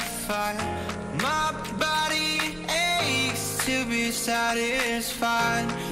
certified. My body aches to be satisfied.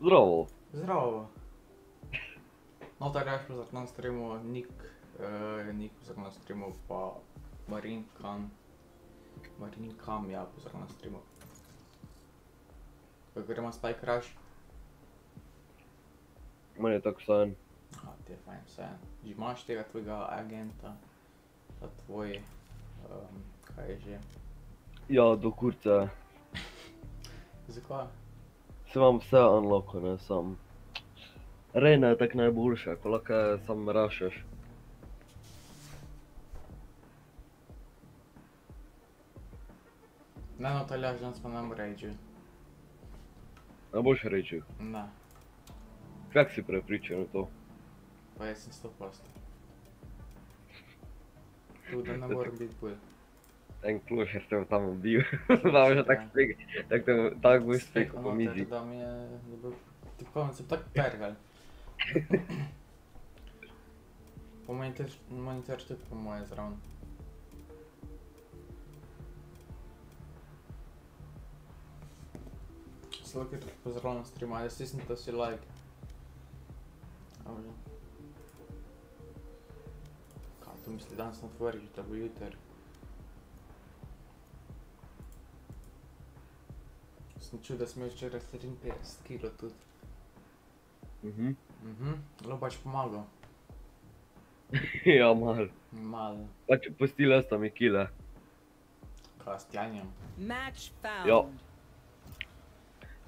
Zdravo. Zdravo. No, tako je šlo na streamu Nik, uh, Nik pozor na streamu pa Marin Kan. Marin Kam, ja, pozor na streamu. Gremo Spike Rush? Meni je tako san. A, ti je fajn vse. Že imaš tega tvojega agenta, ta tvoj, um, kaj je že? Ja, do kurca. Zakaj? Se vam vse unlocko, ne, sam. Rejna je tako najboljša, ko lahko sam rašaš. Ne, no, taljaš, danes pa nam rage. Najboljša reči. Ne, Kak si prepričan v to? pa jaz sem 100%. Tu da ne morem biti bolj. jak plusz jestem tam ubił. Mam, że tak styk, tak to, eu był styk po midzi. dla mnie był typowym, co tak eu tenho monitor, monitor typu moje z round. Ссылки только по взрослому стрима, а естественно, то все лайки. А, блин. Как ты мысли, данс на тварь, это будет только. Sem čul, da imel včeraj 53 kg tudi. Mhm. Mhm, zelo pač pomagal. Ja, mal. Malo, Pač pustila sta mi kile. kaj s tjanjem. Match found. Ja.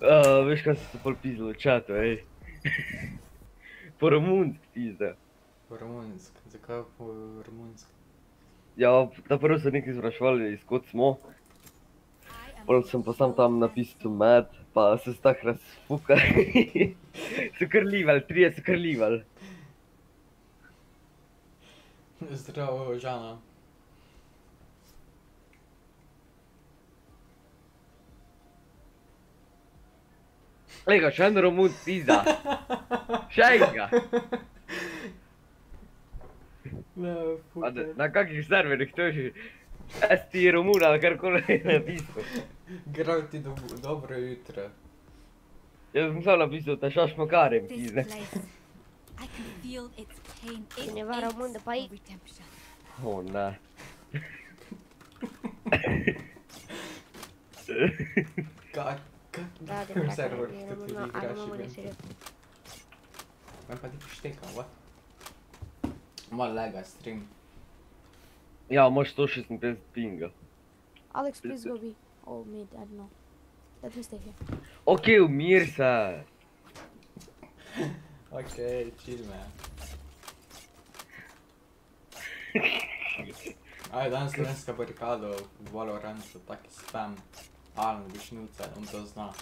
Uh, veš kaj se pol pizlo v čatu, ej. po romunski pizda. Po romunsk, zakaj po romunsk? Ja, ta prvo so neki sprašvali, iz kod smo. Pol sem pa sam tam napisal med, pa se sta tako razfukali. so krlivali, trije so krlivali. Zdravo, Žana. Lega, še en romun pizda. Še enega. Ne, da- Na kakih serverih to že? А ты Румуна, каркуле написал. Grau, dobro jutro. Eu nu s-am napisat, așa și măcar în fine. Cineva român de pe aici? Oh, na. Ca, ca, da, cum s-a rărărit tot din grea și ventul? Mi-am patit cu șteca, what? Mă laga stream. Ja, imaš 156 pinga. Alex, please go B. Oh, mid, I don't know. Let me stay here. Ok, umir se. Ok, chill man. Aj, danes slovenska barikada v Valorantu, taki spam. Alan Višnjuca, on to zna.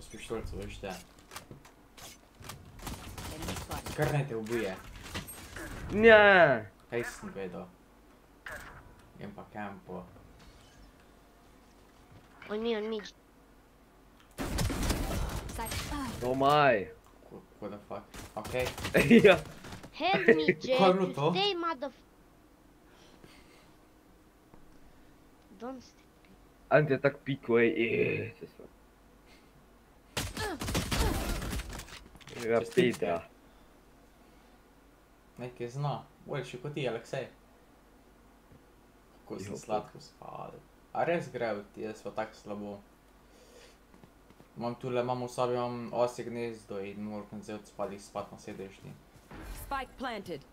S pištolco veš te. Kar ne te ubije. Ne! Dai, vedo. Campo a campo. Ogni, ogni. Oh my. What the fuck? Ok. yeah. Help me, Jake. Stay, mother... Don't stay. Anti-attack peak way. Rapida. Nekaj zna. Boljši kot ti, Aleksej. Kako sem sladko spal. A res gre v ti, jaz pa tako slabo. Imam tule, imam v sobi, imam osje gnezdo in moram zdaj odspati spat na sedežni. Spike planted.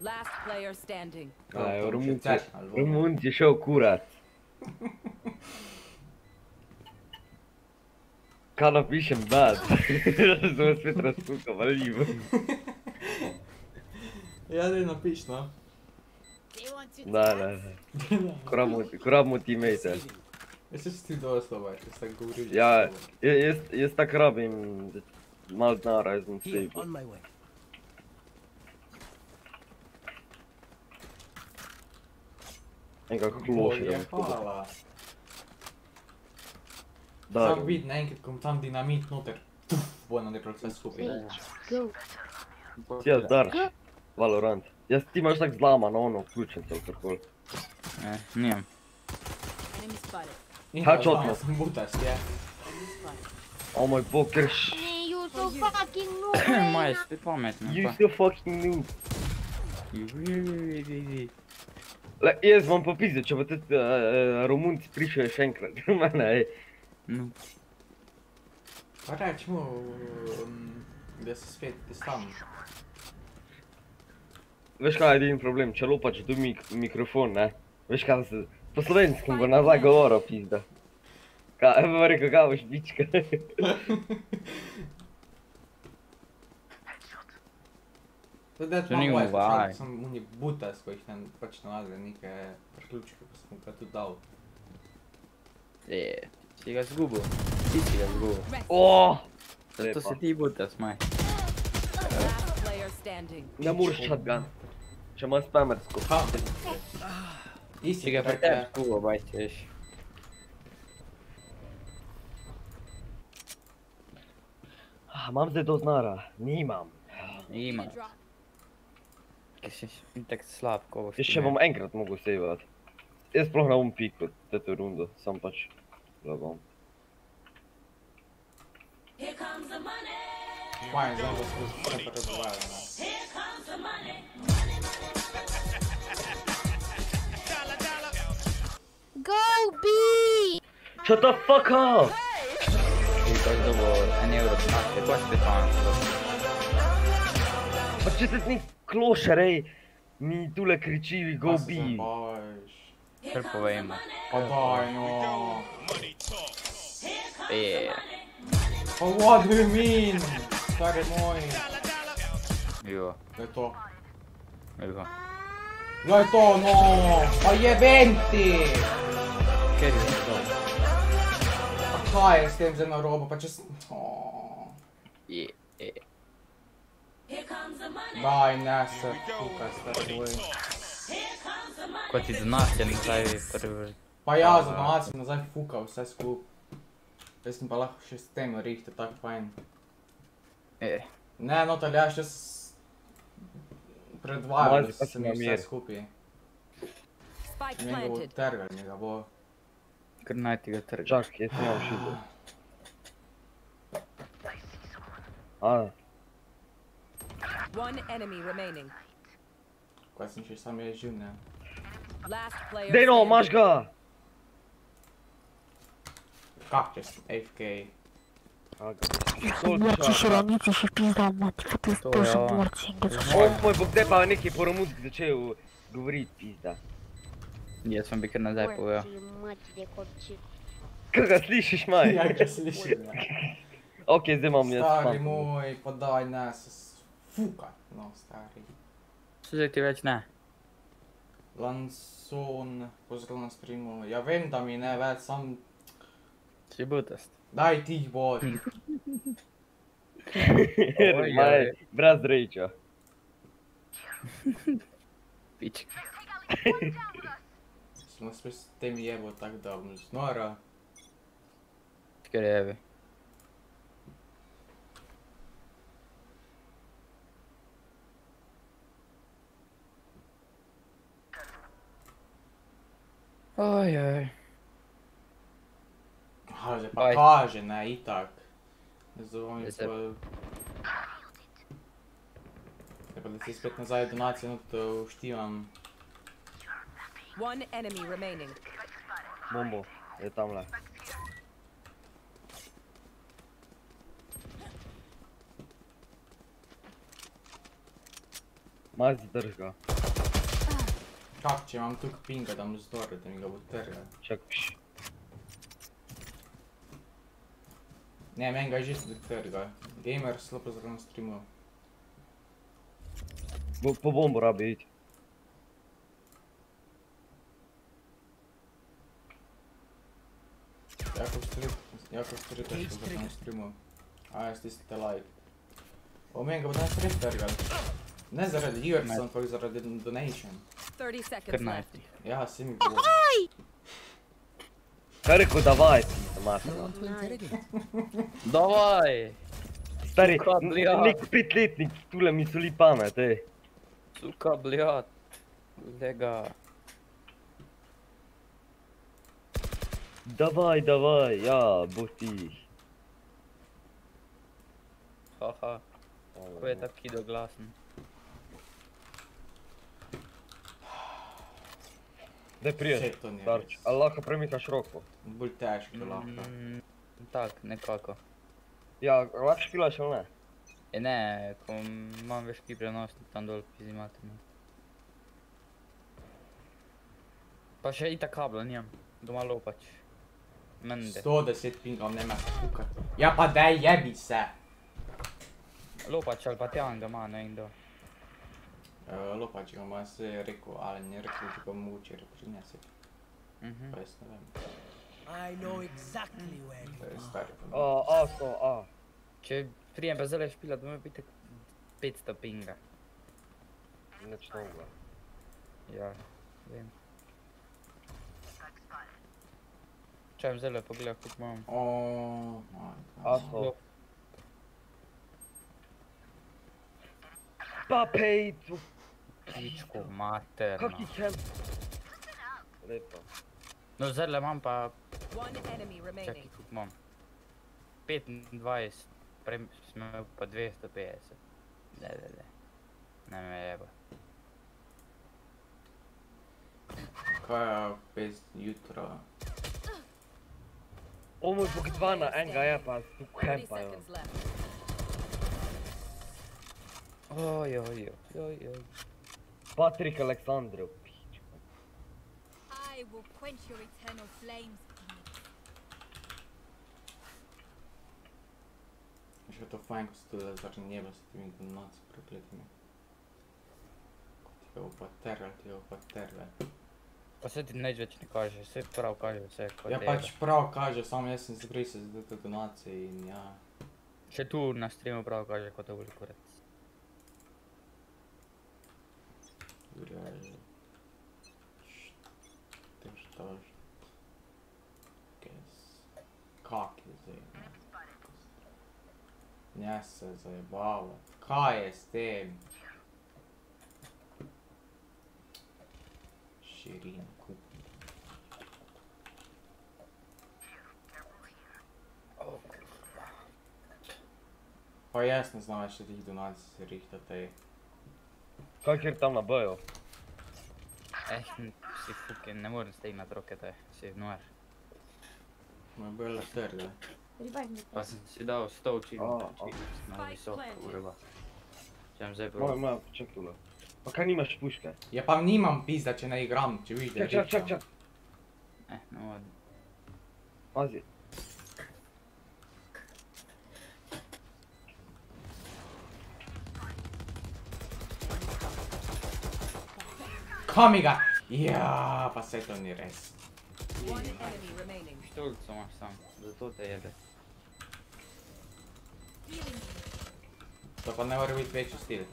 Last player standing. Aj? Romunci je šel kurat. Call of Mission Bad. Razumem sve razpuka, valjivo. Ja, da je napiš, no. Da, da, da. Kramo ti mejte. Jaz se ti dovolj slabo, jaz tako govorim. Ja, jaz, jaz tako rabim malo denara, jaz bom sejbil. Enega klošera. Hvala. Da, Sam vid naenkrat, ko bom tam dinamit noter, bo naredil vse skupaj. Go. ja, zdarš. Valorant. Jaz ti imaš tak zlama, no ono, vključen to karkoli. Eh, nijem. Enemy spotted. In Ha, pa čotno. znam, sem butast, je. O moj bog, ker š... Man, you so fucking noob, Maj, man. spet pametno. You pa. so fucking noob. Le, jaz vam pa pizde, če bo te uh, Romunci prišel še enkrat mene, ej. No, Pa rečemo, um, da se spet tam. Veš kaj je edini problem, če lopač do mik mikrofon, ne? Veš kaj se... Po slovenskem bo nazaj govoril, pizda. Kaj, bo rekel, kaj boš bička. To da To malo vaj. sem uni butas, ko jih ne pač nalazili neke priključke, pa sem ga tudi dal. je, si ga zgubil. Ti si ga zgubil. Oh! Zato se ti buta, smaj. Ne moreš shotgun. Če imaš spamersko. Ha! Isti Si ga pri tebi zgubil, bajte, veš. Ah, imam zdaj do znara. Nimam. Ima. Ker si tako slab, ko boš. Še bom enkrat mogel sejvati. Jaz sploh ne bom pikal to rundo, sam pač da bom. Fajn, zdaj bo se vse prerazvajalo. ne. Go B! Shut the fuck up! Ti pa dobo en euro znate, pa spet pametno. Pa če se ti klošer, ej, mi tule kričili go B. per poema. Oh dai, no. Yeah. Oh, what do you mean? Stare noi. Vivo. Detto. Vivo. Detto no! Agli eventi! Che risultato? Vai, stai usando roba, faccio... Oh. Yeah. Dai, Ness. Puta, stai voi. Ko ti donacija nazaj prvi. Pa ja, za donacijo nazaj fuka vse skup. Jaz sem pa lahko še s tem rihte tako fajn. Je, Ne, no, taljaš, jaz predvajam, Malce da pa se mi vse namir. skupaj. Spike Njegovo planted. terganje ga bo. Kar najti ga trga. Čak, jaz imam šido. A, One enemy remaining. Quase sentir essa minha Jill, né? They know, Mashka! Fuck, just AFK. Morți și răniți și pizda, mă, că tu spui să morți în gâță. О, мой бог, дай по некий порумут, за че говорит пизда. Я с вами бекер назад поя. Как слышишь, май? Я слышу. Окей, зима мне. Старый мой, подай нас. Фука. Ну, старый. ühtegi veel ei näe. Lansoon, kus rannas Primo ja vendamine väed samm. Tributest. Dai ti вот. Брат Дрейчо. Пич. В смысле, ты мне вот так давно, ну ара. Коряви. Bom znora. Ker je bi. Oj, oj. Aha, zdaj pa Baj. kaže, ne, itak. Zdaj bom jaz se- pa... Zdaj pa da si spet nazaj donacijo, no to uštivam. One enemy remaining. Bombo, je tamle. Maj zdrž ga. Kapcie, mam tu pinga, tam z dory, do niego buterę. Czekaj. Не, мен гажис диктерга. Геймер слабо загран стрима. По бомбу рабить. Яков стрит, Яков стрит, что загран стрима. А, здесь это лайк. О, мен габдан стрит, терга. Не заради Юрсон, только заради донейшн. Meni ga bo danes res trgal. Ne zaradi igr, Ne. ampak zaradi donation. 30 Kar seconds left. najti. Ja, si mi bo. Kaj rekel, davaj, materna. Davaj! Stari, nek petletnik tule mi soli pamet, ej. Suka, bljat. Lega. Davaj, davaj, ja, bo ti. Haha. Ko je tak kido glasen. Starč. res. Ali lahko premikaš roko? Bolj težko lahko. Mm, tak, nekako. Ja, lahko špilaš ali ne? E ne, ko imam veški prenosnik tam dol, pizimate me. Pa še itak kabla nimam, doma lopač. Mende. 110 pinga, ne me fukati. Ja pa daj, jebi se. Lopač ali pa tjan ga ima, ne vem kdo. lopáčika má asi reku, ale ne reku, že komu určitě reku přinese. Mhm. To jest, nevím. I know exactly where to je starý. O, oko, o. Če prijem pa zelo špila, da ima biti 500 pinga. Nič novega. Ja, vem. Čem zelo pogledaj, kot imam. Oh, Oko. Pa pej, tu Pičko, materno. kaki kemp. Lepo. No zdaj imam pa, One enemy čakaj, remaining. koliko imam. 25, prej sem imel pa 250. Ne, ne, ne. Ne me jeba. Kaj je pes jutro? O moj bog, dva na enega je pa tu 30 kempajo. seconds left. Oj, oj, oj, oj, oj. Patrik Aleksandrov. I will quench your eternal flames. Še to fajn, ko se tudi zaradi njega s temi donaci prekletimi. Ko ti pa tergal, ti ga bo pa se ti nič več ne kaže, vse prav kaže vse. kot Ja tega. pač prav kaže, samo jaz sem zbrisal zdaj te реально. Ты что ж? Как заебало? Мясо заебало. КСТ. Ширинку. О, ясно знаю, що їх до нас ріхтати. Kaj je tam na boju? Eh, n- si fucking, ne morem stignati roke, te, si noer. Moj bolj. Revive me. Pa sem si dal sto oči, A, a. na visoko, urba. Čem zdaj Moja, prav. moja, čak tule. Pa kaj nimaš puške? Ja pa nimam pizda, če ne igram, če vidiš, da Čak, čak, čak, čak. Eh, no, vadi. Pazi. Kam ga? Ja, pa se to ni res. One enemy remaining. Pištolico imaš sam, zato te jebe. To pa ne more biti večji stil.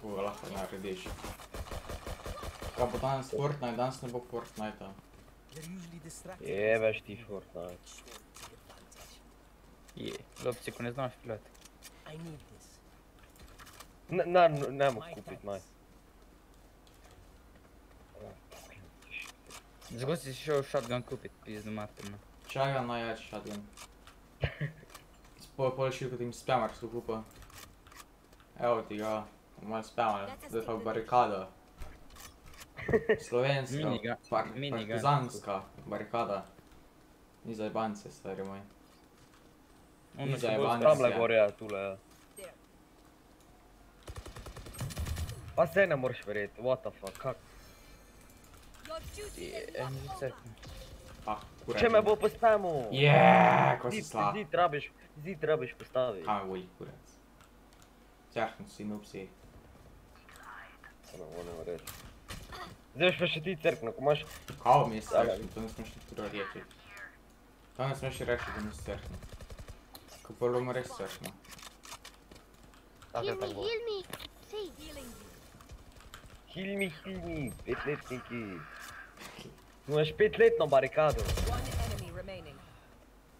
Ko ga lahko narediš. Kaj bo danes Fortnite, danes ne bo Fortnite. They're usually distracted. Jebeš ti Fortnite. Je, lopci, ko ne znaš piloti. I need this. Ne, ne, ne mogu kupit, maj. Zgod si šel shotgun kupit, pizdu materno. Čakaj najjač shotgun. Spoj pol šil kot jim spamarsko kupa. Evo ti ga, malo spamar, zdaj pa barikada. Slovenska, par, partizanska barikada. Ni za jebance, stari moj. Ni se bo zajebano. Tamle ja. gore, ja, tule, ja. Pa se ne moreš verjeti, what the fuck, kak? не церкви. Чому або по спему? Є, Косислав. Зі трабиш, зі трабиш поставив. А, ой, курець. Тяхну сину всі. Вона, вона, вона. Знаєш, що ти церкну, кумаш? Кав мені церкну, то не смішно туди речі. То не смішно речі, то не церкну. Купору море церкну. Хіль мі, хіль мі. Хіль мі, хіль мі, петлетники. Imaš petletno barikado.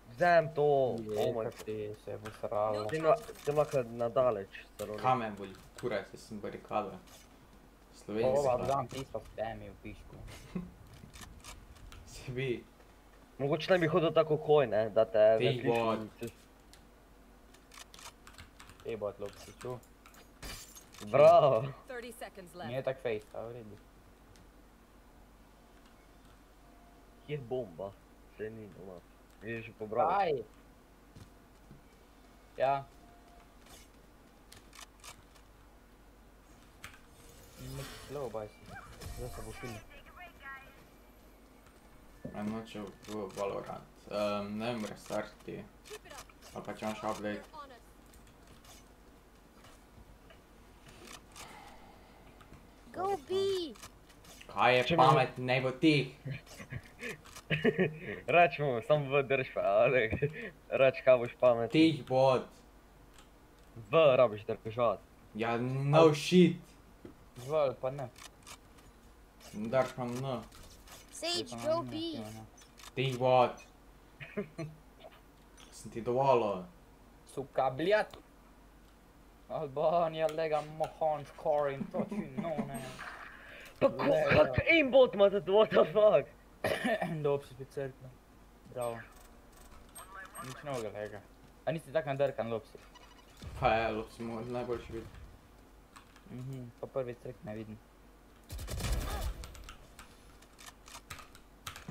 Vzem to, Je, oh ti se bo sralo. Tem la- tem lahko nadaleč, staro. Kaj me boli, kurec, jaz sem barikada. Ova, Slovenska. dam tisto spami v pišku. Si vi. Mogoče ne bi hodil tako koj, ne, da te... Ti ne slišim god. čez- Jebot lopci, ču. Bravo. 30 seconds left. Nije tak face, a v redu. Jest bomba. Syn u nas. Widzisz się Ja. Slow bajs. Zostaw uszynę. I'm not sure who Valorant. Um, nem restarti. Alpaciam și update. Go B! Hai, pamet, neboti. Račmu, samo V drž pa, ale rač kaj boš pamet. Tih bod. V rabiš drpežovat. Ja, no shit. V ali pa ne. Daš pa N. Sage, go B. Tih bod. Sem ti dovolil. Sukabljat. Albanija lega mohon škorin, to ti nune. Fuck aimbot, matat, what the fuck? Doopsi spitsertno. Bravo. Nič novega, lega. A niste tak nadarkan lopsi? Pa ja, lopsi mu najboljši vid. Mhm, pa prvi strek ne vidim.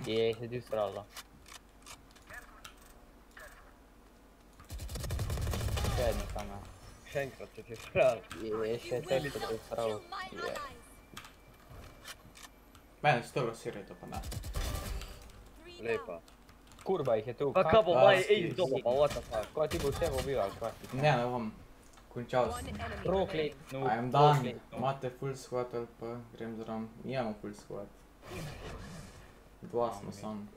Je, sedil sralo. Še eno kamer. Še enkrat se ti sralo. Je, še enkrat se ti sralo. Je. Mene s toga siraj to pa ne. Lepa. Kurba jih je tu. Pa kaj bo maj ace dobo, pa what the fuck? Ko ti bo vse ubival, kaj? Ne, ne bom. Končal sem. Proklet, no. I am done. Imate full squad ali pa grem zraven. Imamo full squad. Dva smo sam.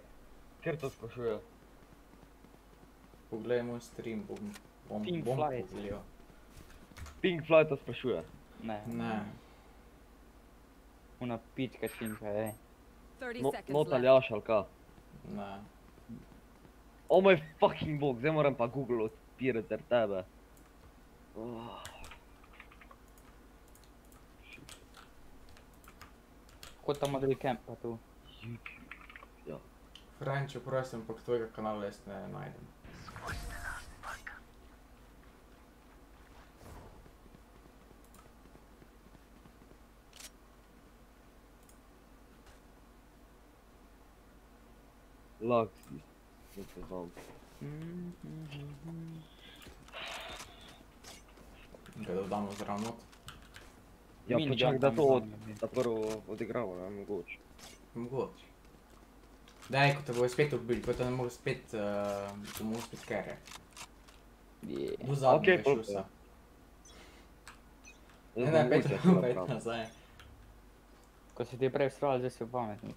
Ker to sprašuje? Poglej moj stream, bom, bom, Pink bom pogledal. Pink Floyd to sprašuje. Ne, Ne. Una pička činka, ej. 30 No, seconds not left. aljaš ali ka? Ne. O moj fucking bog, zdaj moram pa Google odpirati ter tebe. Oh. Kot tam modri camp pa tu. YouTube. Ja. Frančo, prosim, pa tvojega kanala jaz ne najdem. Laxi. Nu te znam. Ga da damo zraven not. Ja, Minigun pa čak da to od, znam, da prvo odigramo, ne mogoče. Mogoče. Daj, ko te bojo spet ubili, ko te ne mogo spet, uh, ko mogo spet kere. Je. Do zadnjega Okej, pol šusa. Jaz Ne, ne, pet, mogoče šel pet napram. nazaj. Ko si ti prej sral, zdaj si pametni.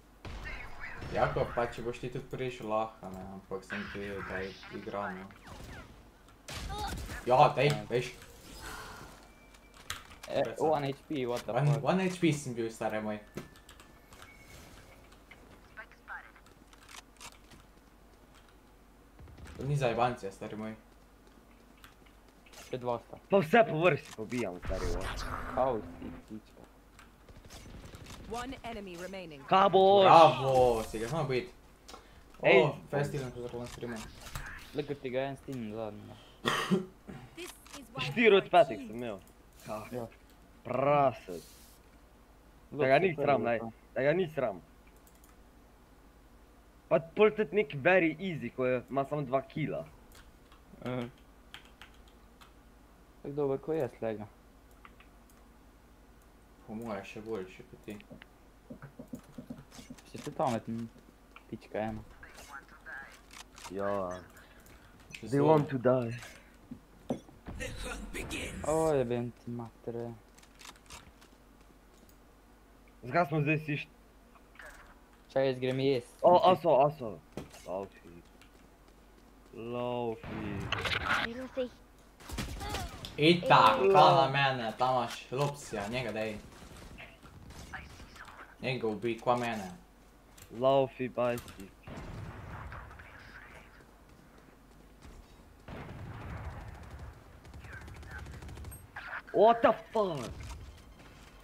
Jako, pa če boš ti tudi prišel lahko, ne, ampak sem ti, da je igrano. Ja, daj, veš, E, Predvsem. 1 HP, what the one, fuck. one HP sem bil, stare moj. To ni zajebancija, stari moj. Še dva sta. Pa vse po vrsti pobijam, stari ovo. Kao si, pička. One enemy remaining. Kaj boš? Bravo, si ga biti. Ej. O, festival sem zelo na streamu. Lekar ti ga en stin zadnji. This is why Štiri od I petih sem imel. Kak, Ja. prasec. Da ga ni sram, ne. Da ga ni sram. Pa pol tudi nek very easy, ko je, ima samo dva kila. Tako dober, ko jaz lega. Vamos lá, chegou aí, deixa eu ter. Deixa eu é mas tem pit cair, mano. Yo. They want to die. Olha, bem, te matra. Os gás vão dizer se isto. Charles Grammy esse. Oh, olha só, olha só. Low feed. Low feed. Eita, cala, mano. Tá, mas. Lopes, a nega daí. Niego ubij kłamienę. Laufi bajski. What the fuck?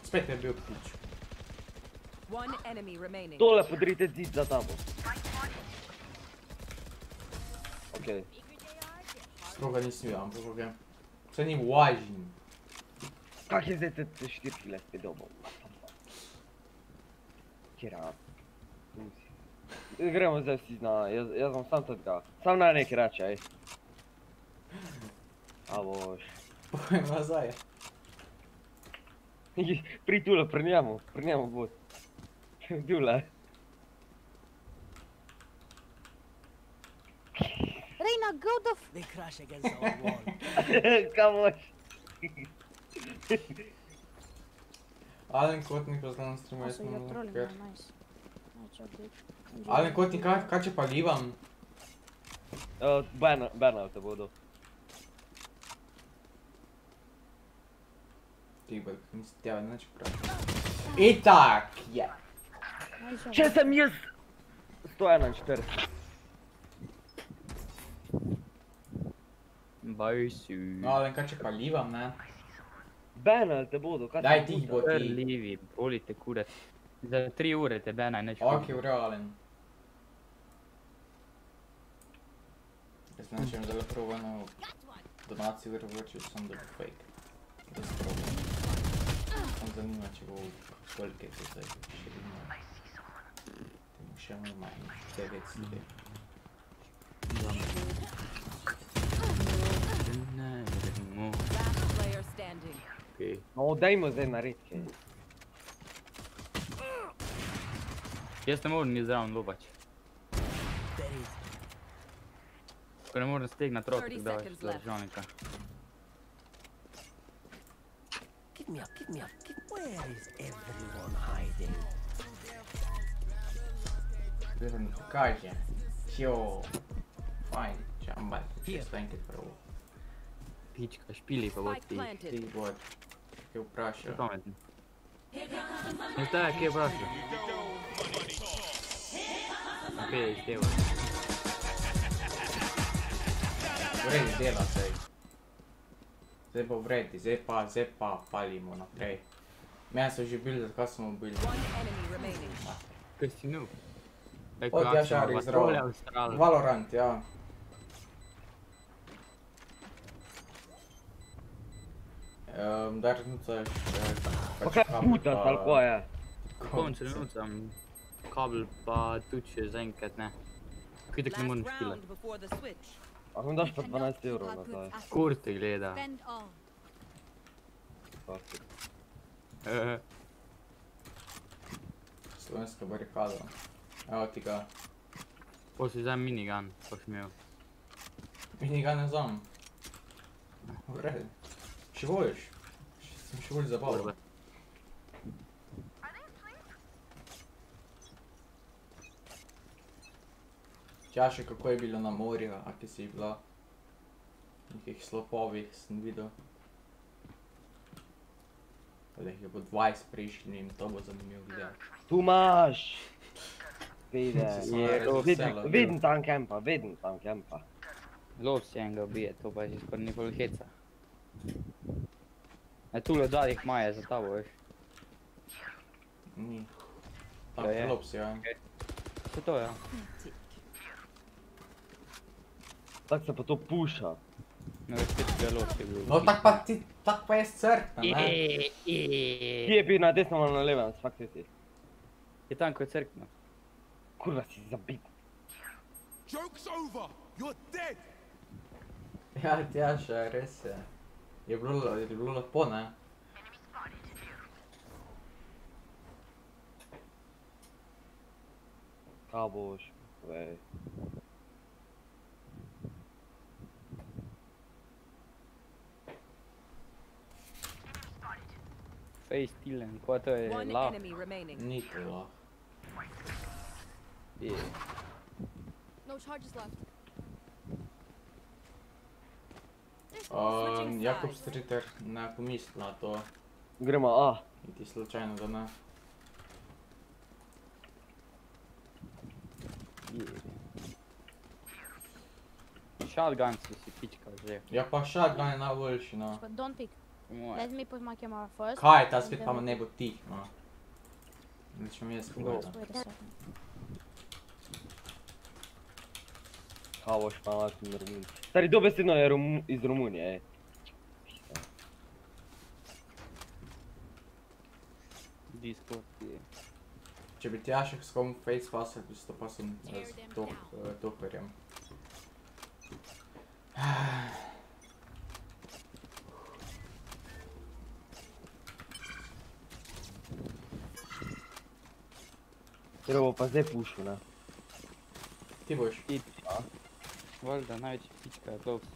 Aspetta, abbiamo piccio. One enemy remaining. Tu la potrete zizzatambo. Okej. Okay. Trochę nic nie mam, bo wiem. Przed nim łazi. Jakie zety ty sztyrki lepiej dobą. Kjera. Gremo zdaj vsi na, jaz, jaz bom sam tega. Sam naj nekaj reče, ej. A boš. Pojem nazaj. Pri tule, pri njemu, pri njemu bo. Tule. Reina, go the f... They crash against our wall. Kaj boš? Alen Kotnik pa znam streamu, jaz trolling, ker. dude. Enjoy. Alen Kotnik, kaj, kaj če pa livam? Uh, bana te bodo. Ti bolj, nisi tebe nič prav. Itak, je. Če sem jaz 141. Bajsi. No, Alen, kaj če pa livam, ne? Bana te bodo, kaj Daj ti bodo? bo ti. Prlivi, bolite kurac. Za tri ure te bena neč. Ok, v redu, Alen. Jaz ne vem, zelo prav eno donacijo vrvočil, sem da bo fake. Da se probam. Sam zanima, če bo koliko je to zdaj še vidno. Temu še malo manj, 9 sledi. Ne, gremo. Last player standing. rytki. No dajmy ze na. Jestem ur, nie zraun lubać. Tylko nie można na trotek tak dawać dla żonika. Give me up, give me up, where is everyone hiding? Вернуть в Казе. Fine. Jump back. Thank for. Pička, špili pa bo ti. Ti bo, ki vpraša. Pametni. Ne zdaj, kje je vprašal? Opet, števa. Vredi dela sej. Zdaj bo vredi, zdaj pa, zdaj pa palimo naprej. Mene so že bili, zakaj smo bili? Kaj si nov? Kaj Od ja, Šarik, zdravo. Valorant, ja. Dar nu ți-aș face puta tal cu aia Cum să nu ți-am Cabl pa duce zaincat ne Câte când mănânci pile Acum dași pe 12 euro la ta Curte glee da Foarte Slănesc baricada Evo ti ga Poți să-ți dai minigun, poți mi eu Minigun ne zam Vrei Še bojiš? Še- Sem še bolj zabaval. Tjaša, kako je bilo na morju, a ki si bila? Nekih slopovih sem videl. Da jih bo 20 prišli in to bo zanimivo gledati. Tu imaš! Vide, samo je, naredil vidim, celo, vidim tam kempa, vidim tam kempa. Zelo si enega ubije, to pa je že skoraj ni pol heca. E tule od zadnjih maje za tabo, veš. Ni. Tam Ja je. klop si, ja. Se to, ja. Tako se pa to puša. Ne veš, spet zelo si bil. No tak pa ti, tak pa je crkna, ne? Kje je bil na desno ali na levo, s fakti ti. Je tam, ko je crkno. Kurva si zabit. Joke's over! You're dead! Ja, Tjaša, res je. je bilo, je bilo lepo, ne? Ka boš, vej. Face Dylan, é lá là? Nicola. Yeah. No charges left. Um, Jakob Streeter ne pomisli na to, Gremo A. niti slučajno, da ne. Shotgun si si pičkal že. Ja pa shotgun je najboljši, no. But don't pick. moje. Let me put my camera first. Kaj, ta spet pa ne bo tih, no. Neč mi jaz povedal. Pa malo in Romun. Stari, dobesedno je Romu, iz Romunije, ej. Discord je. Če bi Tjašek s kom face fasil, bi to pa sem z to, toperjem. Ker bo pa zdaj pušil, ne. Ti boš. Ti, ja. Вальда, навіть пічка довше.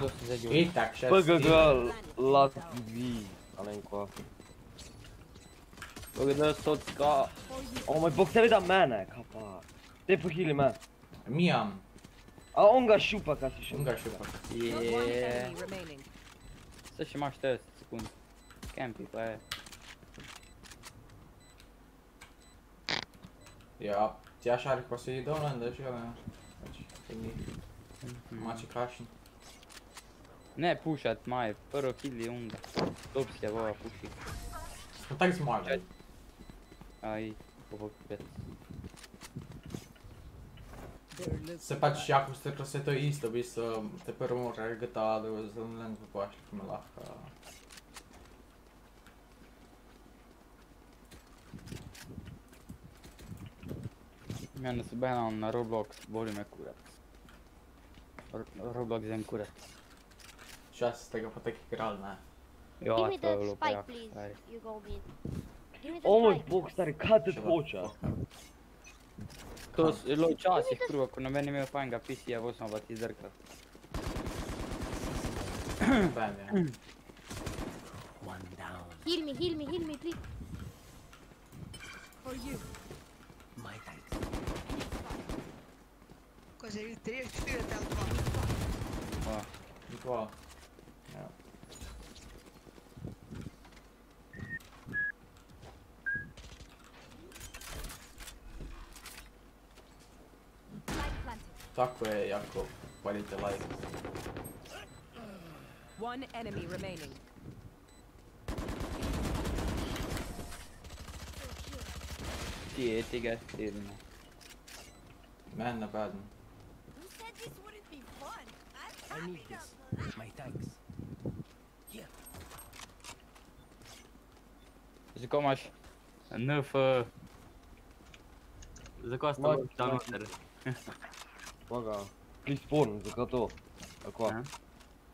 Досить задів. І так, ще ПГГ Латві. Маленько. ПГГ Соцка. О май бог, це від мене, капа. Ти похилі мене. Міам. А он га щупа, касі щупа. Он га щупа. Є. Це ще маєш 10 секунд. Кемпі, поє. Ja, ja schade kostet die Dolan, deci Maci kašni. Ne pušat Majer, prvo kill je onda. Top se vova puši. Pa tak zmagali. Ai, povok pet. Se pač jako ste, ko se to isto, v bistvu, te prvo mora GTA, da je zelo lengvo pašli, ko me lahko... Mene se banal na Roblox, boli me kurac. Ro- Roblox je en kurac. Čas ste ga pa tako igrali, ne. Ja, Give me to je bilo please. stari. You go mid. Give me the O moj spike. bog, stari, kaj te hoče? To je bilo včasih prvo, ko noben ni imel fajnega PC-ja, bo smo pa ti zdrkali. Ben je. One down. Heal me, heal me, heal me, please. For you. Козырей 3, 4, дал 2. 2. Никого. Yeah. Tako je jako, palite like. One enemy remaining. Ti je tega tedna. Meni. I need to this. My thanks. Here. Zakaj imaš NF... Zakaj sta Moj- tam noter? Koga? Respawn, zakaj to? Ako? Ja.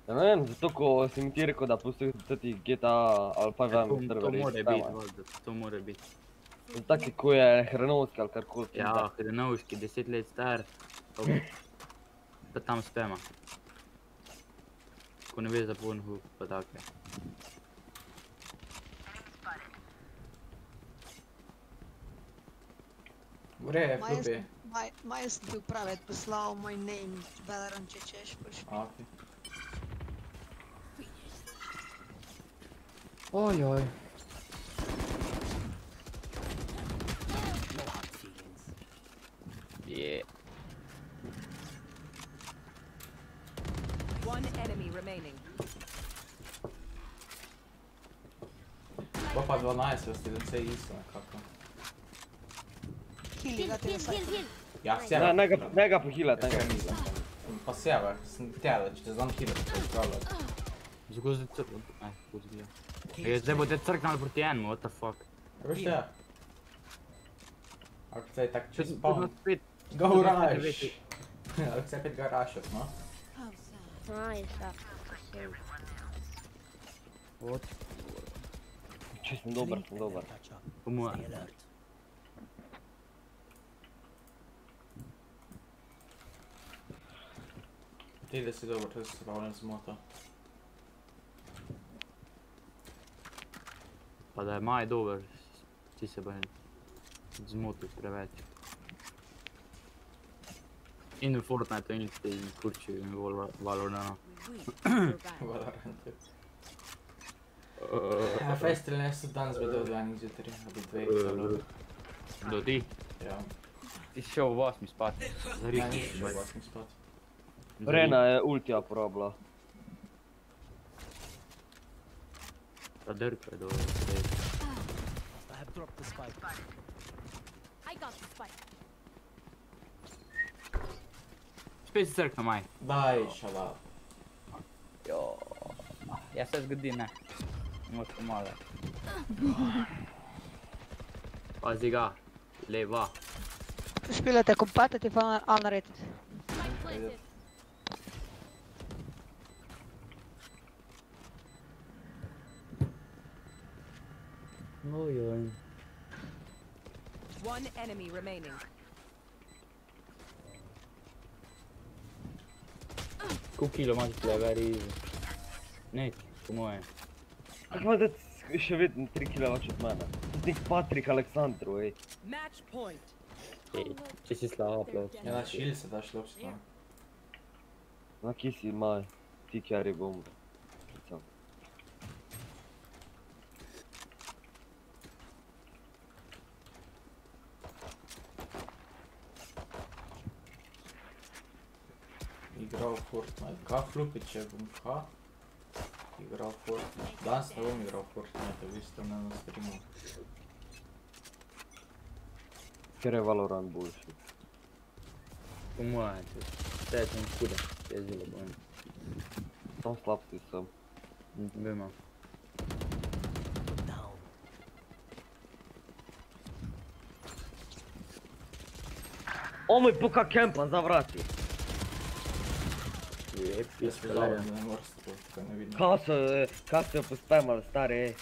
Ja ne vem, zato ko si mi ti rekel, da pustiš ti GTA ali pa To, vem, to serverji mora sistema. biti, valjda, to mora biti. Taki ko je hrenovski ali karkoli. Ja, Hrenovski, deset let star. Pa tam spema. gonna be the one who, but okay. Where have you my, my SD uprawa odpisała mój name w Valorant Czecześ Okej. Oj, oj. Pa pa 12, jaz ti da vse isto nekako. Ja, Ne, sever. ne ga, ne ga pohila, ne ga nisem. Pa sever, sem tjela, če te znam hilat, to izpravljati. Zakaj zdaj crkno? Aj, pozgleda. Je, zdaj boste crknali proti enemu, what the fuck. A veš ja? Ako se je tak Če čez spawn. spet, Go rush! spet Ako se je pet ga rushat, no? Nice, da. what? Če sem dober, sem dober. Catch up. Po moje. Stay alert. Ti da si dober, to se spravljam zmoto. Pa da je maj dober, ti se bojem zmotil preveč. In v Fortnite in ti kurči in Val- Valorant. Valorant. Ja, faj streljaš se danes do 12 zjutraj, do 2 celo. Do ti? Ja, Ti si šel v 8 spat. ja, Zari. nisem šel v 8 spot. Rena je ultija porabila. Ta drka je dobro. I have dropped the spike. I got the spike. Spet si crkna maj. Daj, šala. Jo. Ja se zgodi, ne. Molto Вот мало. Aziga, leva. Spillate compatta ti fa unrated. No, you're eh. One enemy remaining. Cookie lo mangi la very... Nick, come è? Acum dați și aveți 3 kill la ciut mana. Nick Patrick Alexandru, ei. Match point. Ce știți la upload? E la shield să dași la 800. La chestii mai, Tiki are bombă. Играл Fortnite. Кафлю, печебунка. Играл в Fortnite. Да, с тобой играл в Fortnite, вы там, на стриму. Скорее Valorant больше. Ума, это это куда? Я сделал бы. Сам слаб ты сам. Дыма. О мы пока кемпа заврати. Jebie, sprzedałem. Kasę, kasę puspałem, ale stary.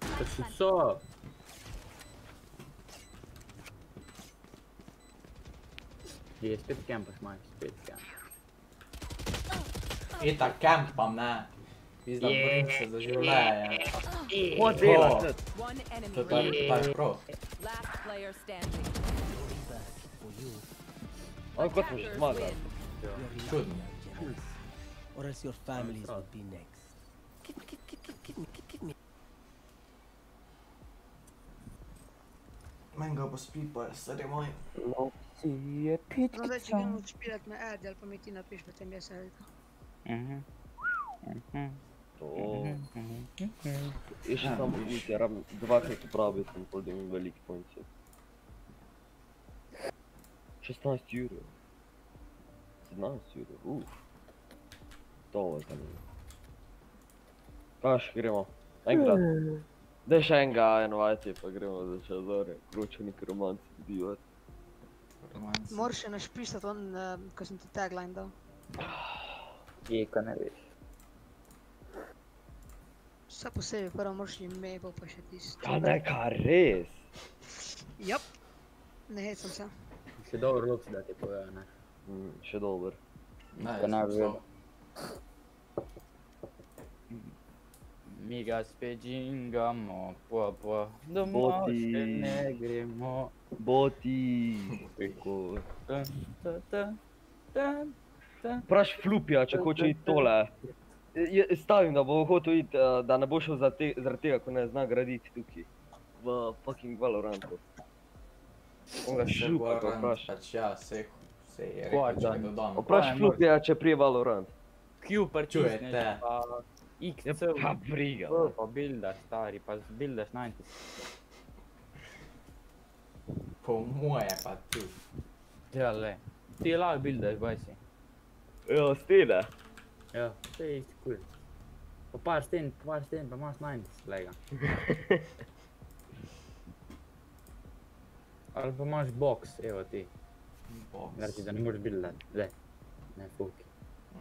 To czy co? Gdzie jest pit campus, masz pit I tak campam, ne? Пизда yeah. брынься, заживляя. Вот дело. Это так, yeah. Shouldn't. Or else your families would be next. Give, give, give, give me, give me. Mango po speedball ceremony. Lokcije pitka. No veći genu špilat na ad, ali pa mi ti napiš po tem jesa. Mhm. Mhm. To. И ще там будете равно два как правят, там, по-моему, великий понтик. 16. 17 evrov, uf. To je zanimivo. Kaj še gremo? Enkrat. Daj še enega enovacije, pa gremo za čazore. Kroče neki romanci dobivati. Romanci. Moraš še našpisati on, uh, ko sem ti tagline dal. Jeka ne veš. Vse posebej, prvo moraš ime, pa pa še tisto. Ja, ne, kar res. Jap. Ne hecam se. Še dobro luks, da ti povejo, ne. Mm, še dober. Ne, Pa ne vem. Mi ga spet džingamo, po, po, domov Boti. še ne gremo. Boti. Tako. Ta, ta, ta, ta, ta. Praš flupija, če hoče iti tole. Je, stavim, da bo hotel iti, eh, da ne bo šel zaradi tega, ko ne zna graditi tukaj. V fucking Valorantu. On ga Še šlupa, ko Valorant, vpraš. Pač ja, se, se je Kva rekel, če dan? ga dodam. Vpraš flupija, če prije Valorant. Q Čujete? pritisneš, pa X, Ja, pa briga. V, pa buildaš, stari, pa buildaš 90. Po moje pa tu. Ja, le. Ti lahko buildaš, baj si. Ja, stene. Ja, to je isto kul. Pa par sten, par sten, pa imaš 90, lega. Ali pa imaš box, evo ti. Box. Dar de numărul bilă. Le. Ne fuc.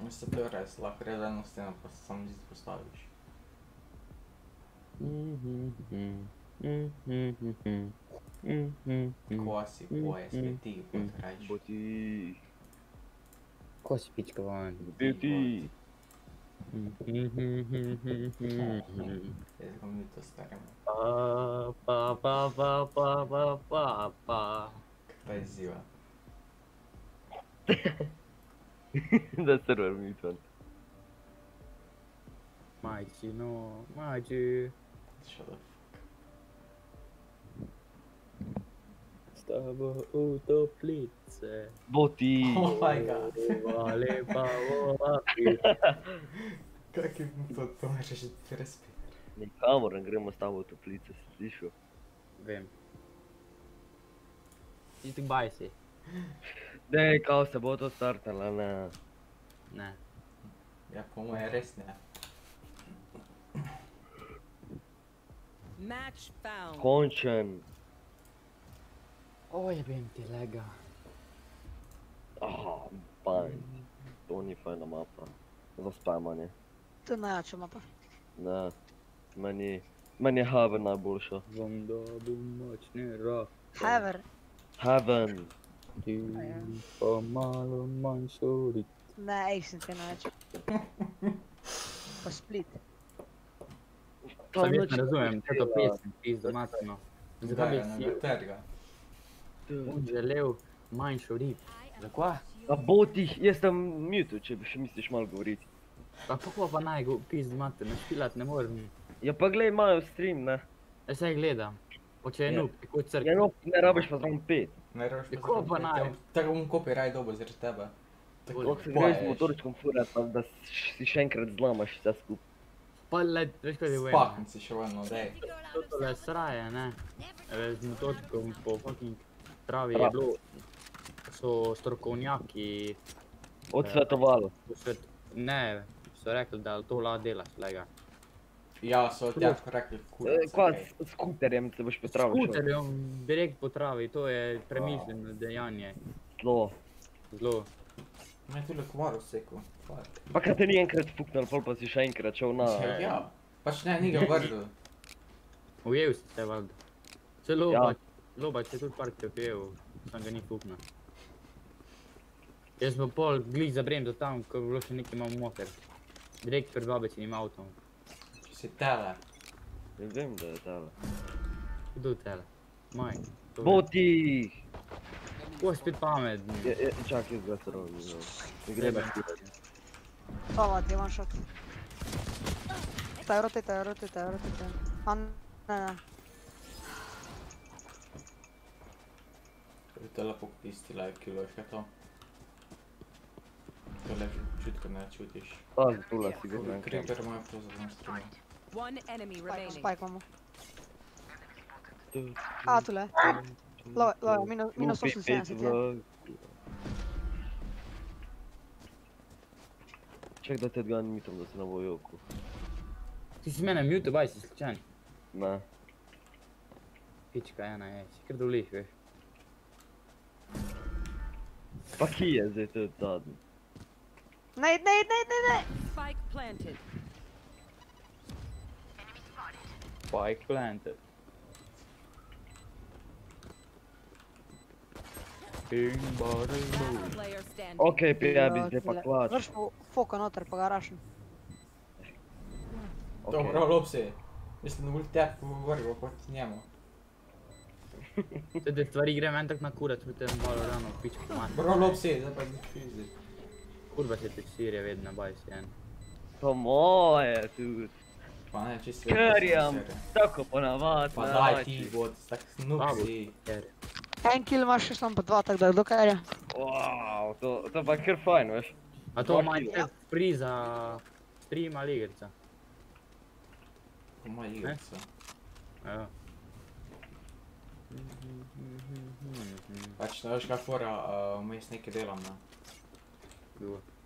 Nu se doresc, la credea nu suntem pe să am zis pe stare și. Cosi, cosi, beti, potragi. Boti. Cosi, pici, că Beti. Vezi cum nu te sperăm. Pa, pa, pa, pa, pa, pa, pa. Cât ai ziua? da server mutant. Majči, no, majči. Shut the fuck. S tabo v toplice. Boti. Oh my god. Vale pa vovapi. Kak je to, to imaš še respekt. Nikamor ne gremo s tabo v toplice, si slišal? Vem. Ti ti baj si. Dej, kao se bo to startalo, ne. Ne. Ja, po moje res ne. Match found. Končen. Oj, vem ti lega. Aha, fajn. To ni fajna mapa. Za spamanje. To je najjača mapa. Ne. Meni, meni je Haven najboljša. Bom dobil nočni roh. Haver. Haven. Ti pa malo manjšo rit. Ne, Ace ti je najjača. Pa Split. Sam jaz ne razumem, kaj to pesem, pizdo matno. Zakaj bi si ne terga. on želel manjšo rib? Zakaj? A boti, jaz sem mute, če bi še misliš malo govoriti. Pa kako pa naj go pizdo matno, špilat ne morem. Ja pa glej, imajo stream, ne. Jaz se gledam. Pa če je Ja. noob, tako Ja crk. no, ne rabiš pa zraven pet. Ne rabiš Ja, ko pa naj? Tako bom copyright dobil zaradi tebe. Tako se greš z motorčkom furat, pa da si še enkrat zlamaš vse skupaj. Pa le, veš kaj je vem. Spakn si še eno, dej. To tole sraje, ne. E, Z motorčkom po fucking travi je bilo. So strokovnjaki, Odsvetovalo. posvet, ne, so rekli, da to lahko delaš, lega. Ja, so ti rekli, Eh, kurac. Kva, okej. s skuterjem se boš potravil. Skuterjem direkt po travi, to je premišljeno dejanje. Zlo. Zelo. Me je kvaru seku. Fuck. Pa kaj te ni enkrat fuknil, pol pa si še enkrat šel na... Ja, ja. Pač ne, ni ga vrgel. Ujel si se, valjda. Se Ja. lobač, lobač je tudi parkrat ujel, sam ga ni fuknil. Jaz sem pa pol glih zabremzal tam, ko je bilo še nekaj malo moker. Direkt pred babecinim avtom. Si tele. Ne vem, da je tale. Kdo tele? Maj. Boti! Ko je spet pametni. Je, je, čak, jaz ga se rovim. Ne gre na Hvala ti, one shot. Taj, rotate, rotate, rotate. A ne, ne. Bi to lepo pistila, kilo je še to. To lepo čutko ne čutiš. Pazi, tule si ga enkrat. Creeper za den stream. One enemy remaining. Spike, one more. Ah, tu l'hai. Lo, lo, meno, meno sto sul senso. Check da Ted Gun mitom da se ne oku. Ti mene mute, baj si slučajno. Ne. Pička ena je, si kar dolih, veš. Pa ki je zdaj to zadnji? Najd, najd, najd! Spike planted. Spike planted. Bing, bada, boom. Okej, pijabi, zdaj pa klač. Vrš foka noter, pa ga. Okej. Dobro, lopsi. Mislim, da bolj tep vrgo proti njemu. Te stvari gre meni tako na kurac, mi te malo rano pička manj. Bro, lopsi, zdaj pa ideš pizdi. Kurva se ti sirje vedno bajsi en. To moje tudi. Pa ne, čisto. Kerjam, tako ponavad. Pa daj ti, bod, tak snuk Babu. si. En kill imaš, še samo pa dva, tako da je. Wow, to, to pa je kar fajn, veš. A to kila. je free za stream ali igrica. Po moja igrica. Ja. Pač, ne veš kaj fora, uh, vmes nekaj delam, ne. Ljubo.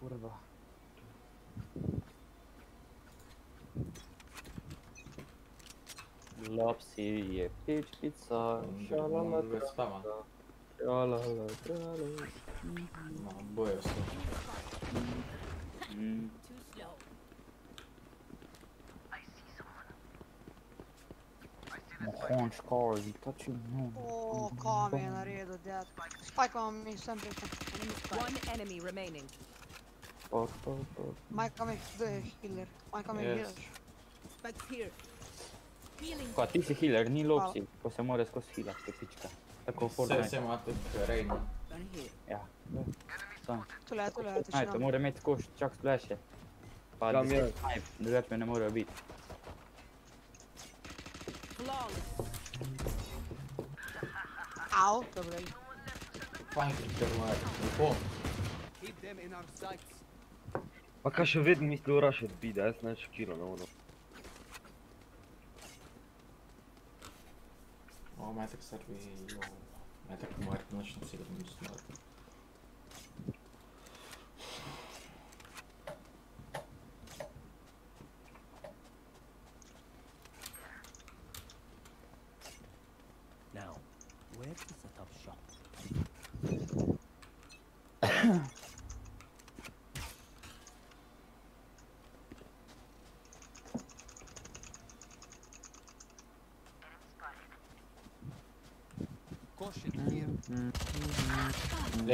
kurwa. Lopsy je pić pizza, sialala Bez spama. sialala trala. No, boję się. Mm. No Konč kozi, to će... O, kam je naredil, dad. Spajkamo mi sem. One enemy remaining. Pop, pop, pop. Mike, come the healer. Mike, come yes. healer. Back here. Cu atins healer, ni lopsi. O să moare scos healer pe picica. Să conform. Se se mată Reina. Ia. Tu la tu la tu. Hai, tu moare met coș, chuck splash. Pa, hai, de pe ne moare bit. Au, problema. Fine, good work. Keep them in our sights. Mă, ca și ved mi orașul B, de aia să n-aș kilo, nu, nu. O, mai trebuie să ar fi eu... Mai trebuie mari, nu știu să-i rămân să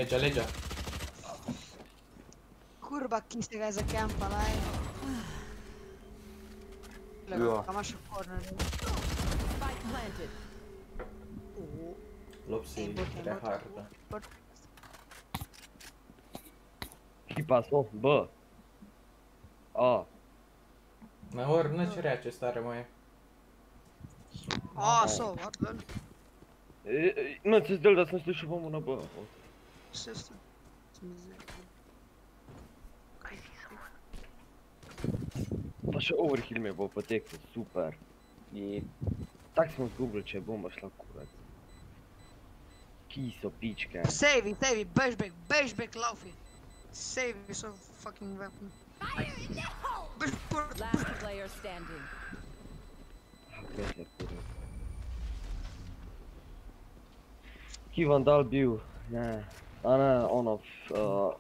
Legea, legea. Kurva kistegează campa la aia. Am așa corner. Spike planted. Lopsi, de harta. Ce pasă? Bă. A. Nahor, nu ce rea ce stare mai e. A, sau, Nu, ți-ți dă-l, dar să nu știu și pe mână, bă. Zdi. Pa še overkill mi bo potekel, super. Je, Tak smo zgubili, če je bomba šla kurat. Ki so pičke. Save, save, bashback, bashback, laufi. Save so fucking weapon. Bashback, Last player standing. Kurat. Ki vandal bil? Ne. A ne, ono, uh,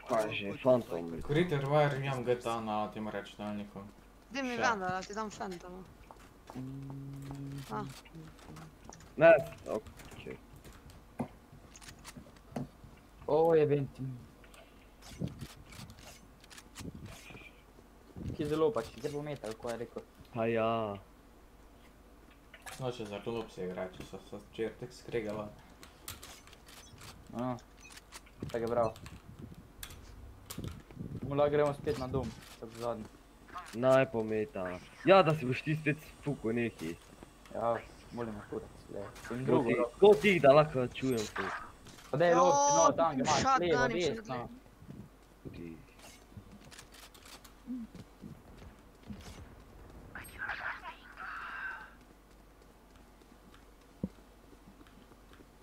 kaj je že, Phantom. Korite Rwire, imam GTA na tem računalniku. Gdje mi Šta? vanda, da ti dam fantoma. A, Ne, okej. o je ti. Ki zelo pač, ti bo metal, ko je rekel. Pa ja. Noče za lopsi igrači, so se včeraj tek skregala. No, tako je prav. Mula gremo spet na dom, tako zadnji. Naj pometa. Ja, da si boš ti spet spuko neki. Ja, molim na kurac, le. In Drugo. drugo, To ti, da lahko čujem to. pa daj lopci, no, tam imaš, levo, desno.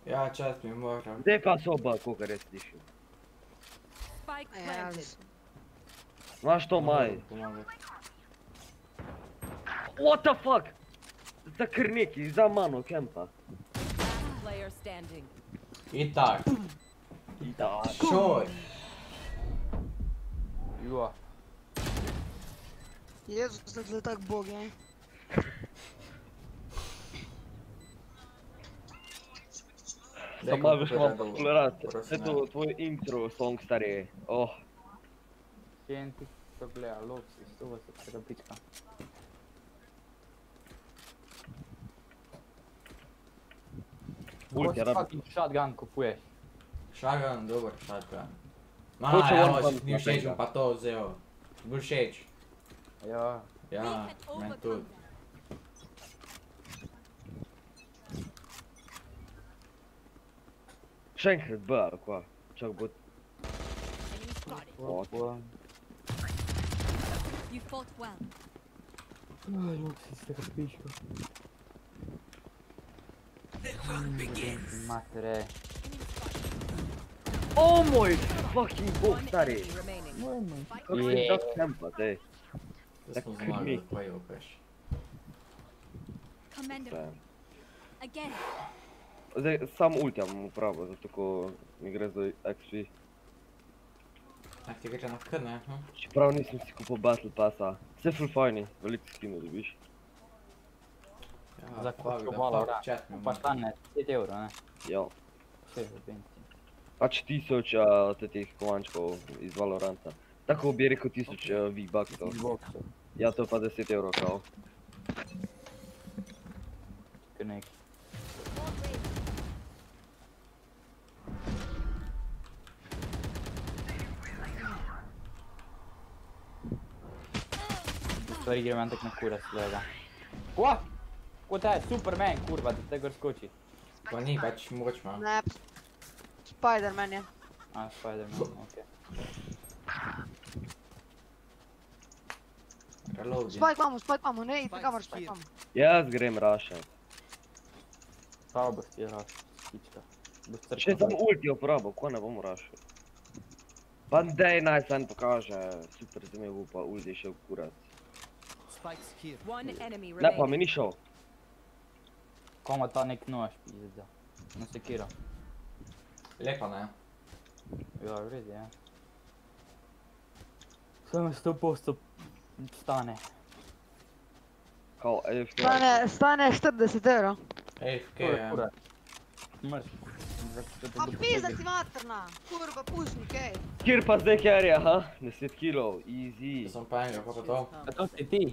Ia ce-ați mi moră. De ca să o bag что, май? What the fuck? За крники, за ману кемпа. Итак. Итак. Чё? Йо. Я за так боги. Sam malo veš malo tolerat. Vse to, tvoj intro song stari. Oh, Kjen ti to gleda, Luxi, 180 pička. Bulk je rab. Shotgun kupuješ. Šagan, dober šatgan. Ma, on če ti ni všeč, bom pa to vzel. Bolj všeč. Ja. Ja, meni tudi. 5 bas, quoi. Chaque bot. Oh. You fought well. Ah, donc c'est serpé, quoi. Matre. Oh my fucking god, stary. Ouais, man. Comme c'est Just Campa, eh? t'es. That could be. Commander. Again. Zdaj, sam ulti bom uporabil, zato ko mi gre za XP. Tak ti gre na K, ne? Hm? Čeprav nisem si kupil Battle Passa. Vse full fajni, veliko skinov dobiš. Ja, Za ga malo, Pa stane 5 evrov, ne? Ja. Vse v benci. Pač tisoč uh, teh kovančkov iz Valoranta. Tako bi rekel tisoč uh, V-bucksov. Xboxu. Ja, to je pa 10 evrov kao. Kar Stvari gre meni tako na kurac, gleda. Kva? Ko ta je Superman, kurva, da te gor skoči. Pa ni, pač moč ima. Ne, Spider-Man je. A, Spider-Man, okej. Reloading. Spike imamo, spike imamo, ne, iti kamor spike imamo. Jaz grem rašen. Kao boš ti raz, pička. Še sem ulti uporabil, ko ne bom rašel. Pa dej naj sam pokaže, super za me bo pa ulti šel kurac. Spikes here. One enemy Ne, pa mi ni šel. Koma ta nek nož, pizda. Na sekiro. Lepa, ne? Ja, v redu, ja. Samo 100 posto stane. Kao, AFK. Stane, stane 40 evrov. AFK, ja. Mrš. Pa pizda ti materna, kurva, pusti mi kaj. Kjer pa zdaj kerja, ha? 10 kilov, easy. Sem pa enega, pa pa to. A to si ti?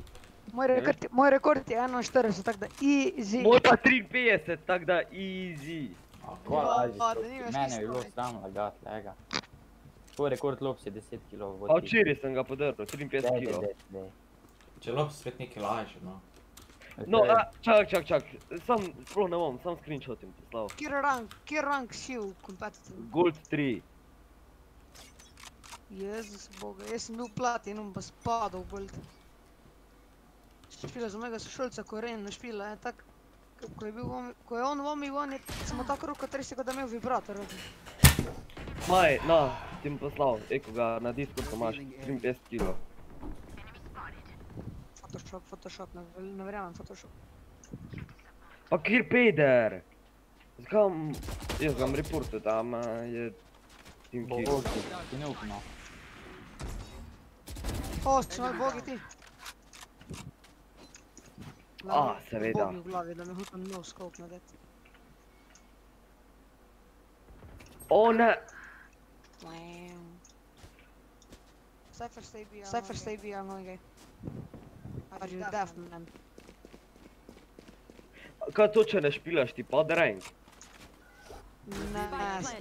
Moj rekord, je- moj rekord je 41, tako da easy. Moj pa 53, tak da easy. Kva laži, da to- nimaš mene bi bilo sram lagat, lega. Tvoj rekord lops je 10 kg. A včeraj sem ga podrl, 53 kilov. Če lop spet nekaj laže, no. No, a, čak, čak, čak, sam, sploh ne bom, sam screenshot jim poslal. Kjer rank, kjer rank si v competitive? Gold 3. Jezus boga, jaz sem bil platinum pa spadal v gold. Špila za mojega sošolca, ko je Ren našpila, je tak, ko- ko je bil, on- ko je on vomil ven, je samo tako roko tresi, kot da je imel vibrator. Maj, na, ti bom poslal, eko ga na Discordu imaš, 53 kilov. Photoshop, Photoshop, ne, ne verjamem Photoshop. Pa kjer peder? Zakaj, m- jaz ga bom reportal, tam eh, je Team Kill. Bogi, ti ne upno. O, si moj bogi ti. A, seveda. Bogi v glavi, da mi hočem no scope nadeti. O ne, Cypher stay B, Cypher stay B, I'm going gay. Are you deaf, man? kaj to če ne špilaš, ti pade rank? Ne,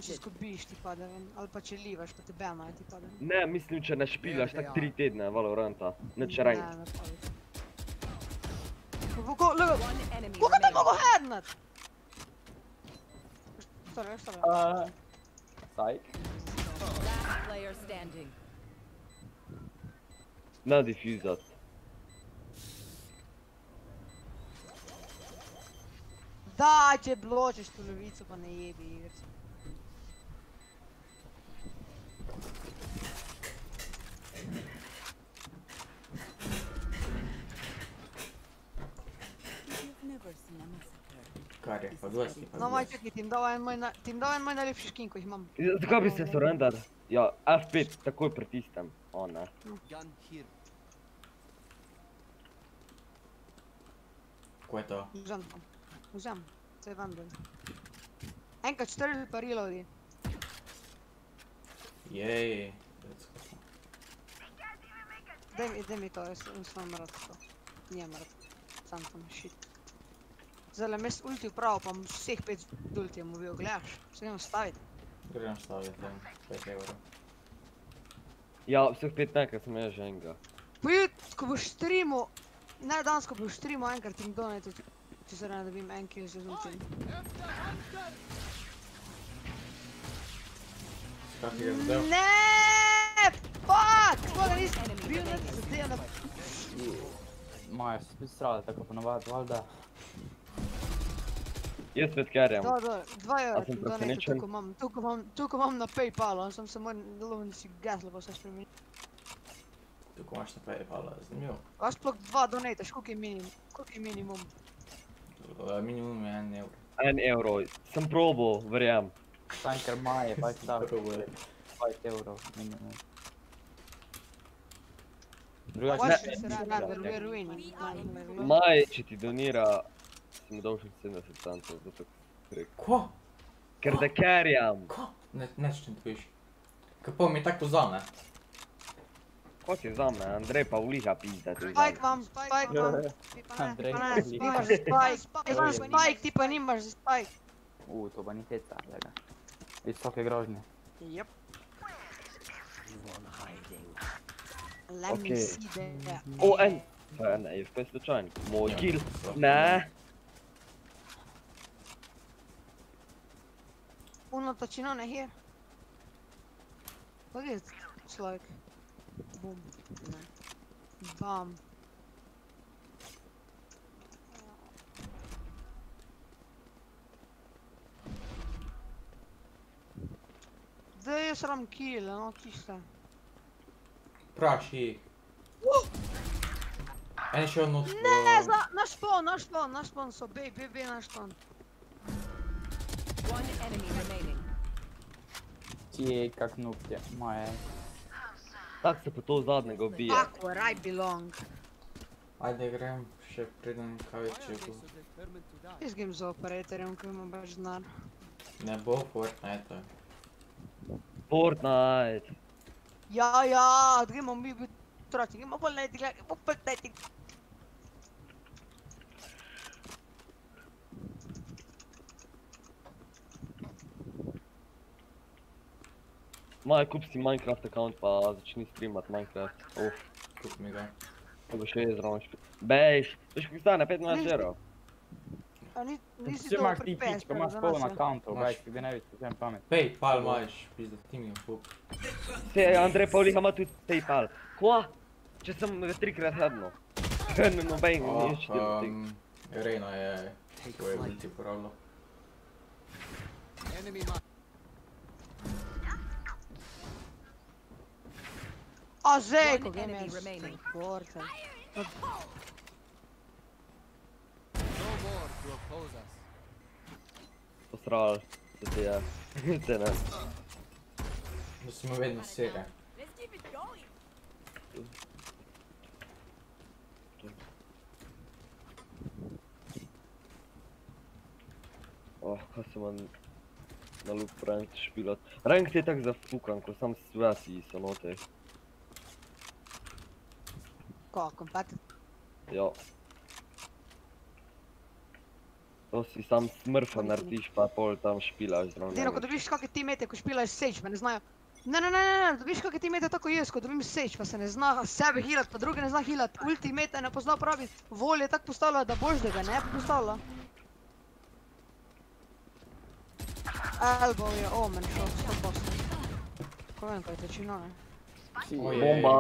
če izgubiš ti pade ven, ali pa če livaš, pa te banajo ti pade ven. Ne, mislim, če ne špilaš tak 3 tedne Valoranta, neč rank. Ne, ne pade. Look, look, look at the mogel had nut! Sorry, sorry. Uh, psych. Last player standing. Now diffuse that. Дайте тебе блочишь, что любится по наебе, Игорь. Je, pa dosti, pa No, maj, dosti. čakaj, ti dal en moj, na- ti dal en moj najlepši skin, ko jih imam. Zakaj bi se surrender? Ja, F5 takoj pritisnem. O ne. Gun here. Ko je to? Vzem to. Vzem. Se je vendel. Enkrat četiri pa reloadi. Jej. Daj mi, daj mi to, jaz rad to. Nijem rad. Sam tam shit. Zdaj mes ulti prav, pa vseh pet z ultijem ubil, gledaš? Se gremo staviti. Grem staviti tam 5 evrov. Ja, vseh pet nekaj sem jaz že enega. Pojut, ko boš streamu, ne danes, ko boš streamu enkrat in donate, če se ne dobim en kill z ultijem. Kak je zdaj? Ne, fuck! Sploh ga nisem bil, ne, zdaj na... Moja se spet strala, tako ponovadi, valjda. Jaz spet carryam. Da, da, dva evra A sem ti donate, presenečen? tukaj imam, tukaj imam, tukaj imam na Paypalu, sem se moj delovni si gaslo pa vse spremenil. Tukaj imaš na Paypal, zanimivo. A sploh dva donateš, koliko je minimum? Koliko je minimum? Minimum je 1 evro. En evro. Sem probal, verjam. Sam ker maje, pa ti da Probaj. 5 evrov minimum. Vaš Drugače se ne. render, we're ruining. Maj, če ti donira, Nie dobrze chcemy się tanto, do tego kryk. Kło! Kerdekeriam! Kło! Ne, neszczyn byś. Kapo mnie tak to zane. Chodźcie za mną, Andrzej Paulisa pizda. ty Spike za mną. mam, spike mam. Andrej. Ty masz spike, ty masz spike, ty pa nie masz spike. U, to banikieta, lega. Jest całkiem groźny. Yep. Let me Okej. see that. O, N! Fajne, jest bezpieczny. Mój kill. Ne! Uno não on it here. Look at it. It's like. Boom. Bomb. De jaz sram kill, Não, não. Não, não. Não, não. Não, não. Não, não. Não, não. Não, não. Não, não. Não, não. Não, não. Não Kje, kak nuptje, moje. Tak se pa to zadnjega ubije. Back where I belong. Ajde grem, še bo. determined to die. Jaz grem z operatorjem, ko ima baš denar. Ne bo Fortnite. Fortnite. Ja, ja, gremo mi biti otroci, gremo bolj najti, gremo bolj Maj, kup si Minecraft account pa začni streamat Minecraft. Uf, Kup mi ga. to bo še jaz zraven špil. Bejš, veš kako stane, 15 evrov. A ni, nisi to imaš ti pri pič, ko PS, imaš za poln nas, ja. accountov, Imaš. gaj, ti ne vidiš, vsem pamet. Paypal imaš, pizda, ti mi ga kup. Se, Andrej Pavliha ima tudi Paypal. Kva? Če sem ga trikrat hedno. Ne, noben, Oh, nič ti um, um, Rejna je svoje ulti uporabljal. Enemy mark. A zdaj, ko. No to oppose us. Posral, da ti je. Te ne. Da si mu vedno going. Oh, kaj se man na lup rank špilat. Rank ti je tak zafukan, ko sam svesi so note. Ko, kompet. Ja. To si sam smrfa narediš, pa pol tam špilaš zraven. Dino, ko dobiš kakšne teamete, ko špilaš Sage, pa ne znajo. Ne, ne, ne, ne, ne, dobiš kakšne teamete tako jaz, ko dobim Sage, pa se ne zna sebe healat, pa druge ne zna healat, ultimate ne pozna pravi, volje tako postavlja, da boš da ga ne bi postavila. Elbow je omen šel, 100%. Ko vem, kaj je tečino, ne? Bomba.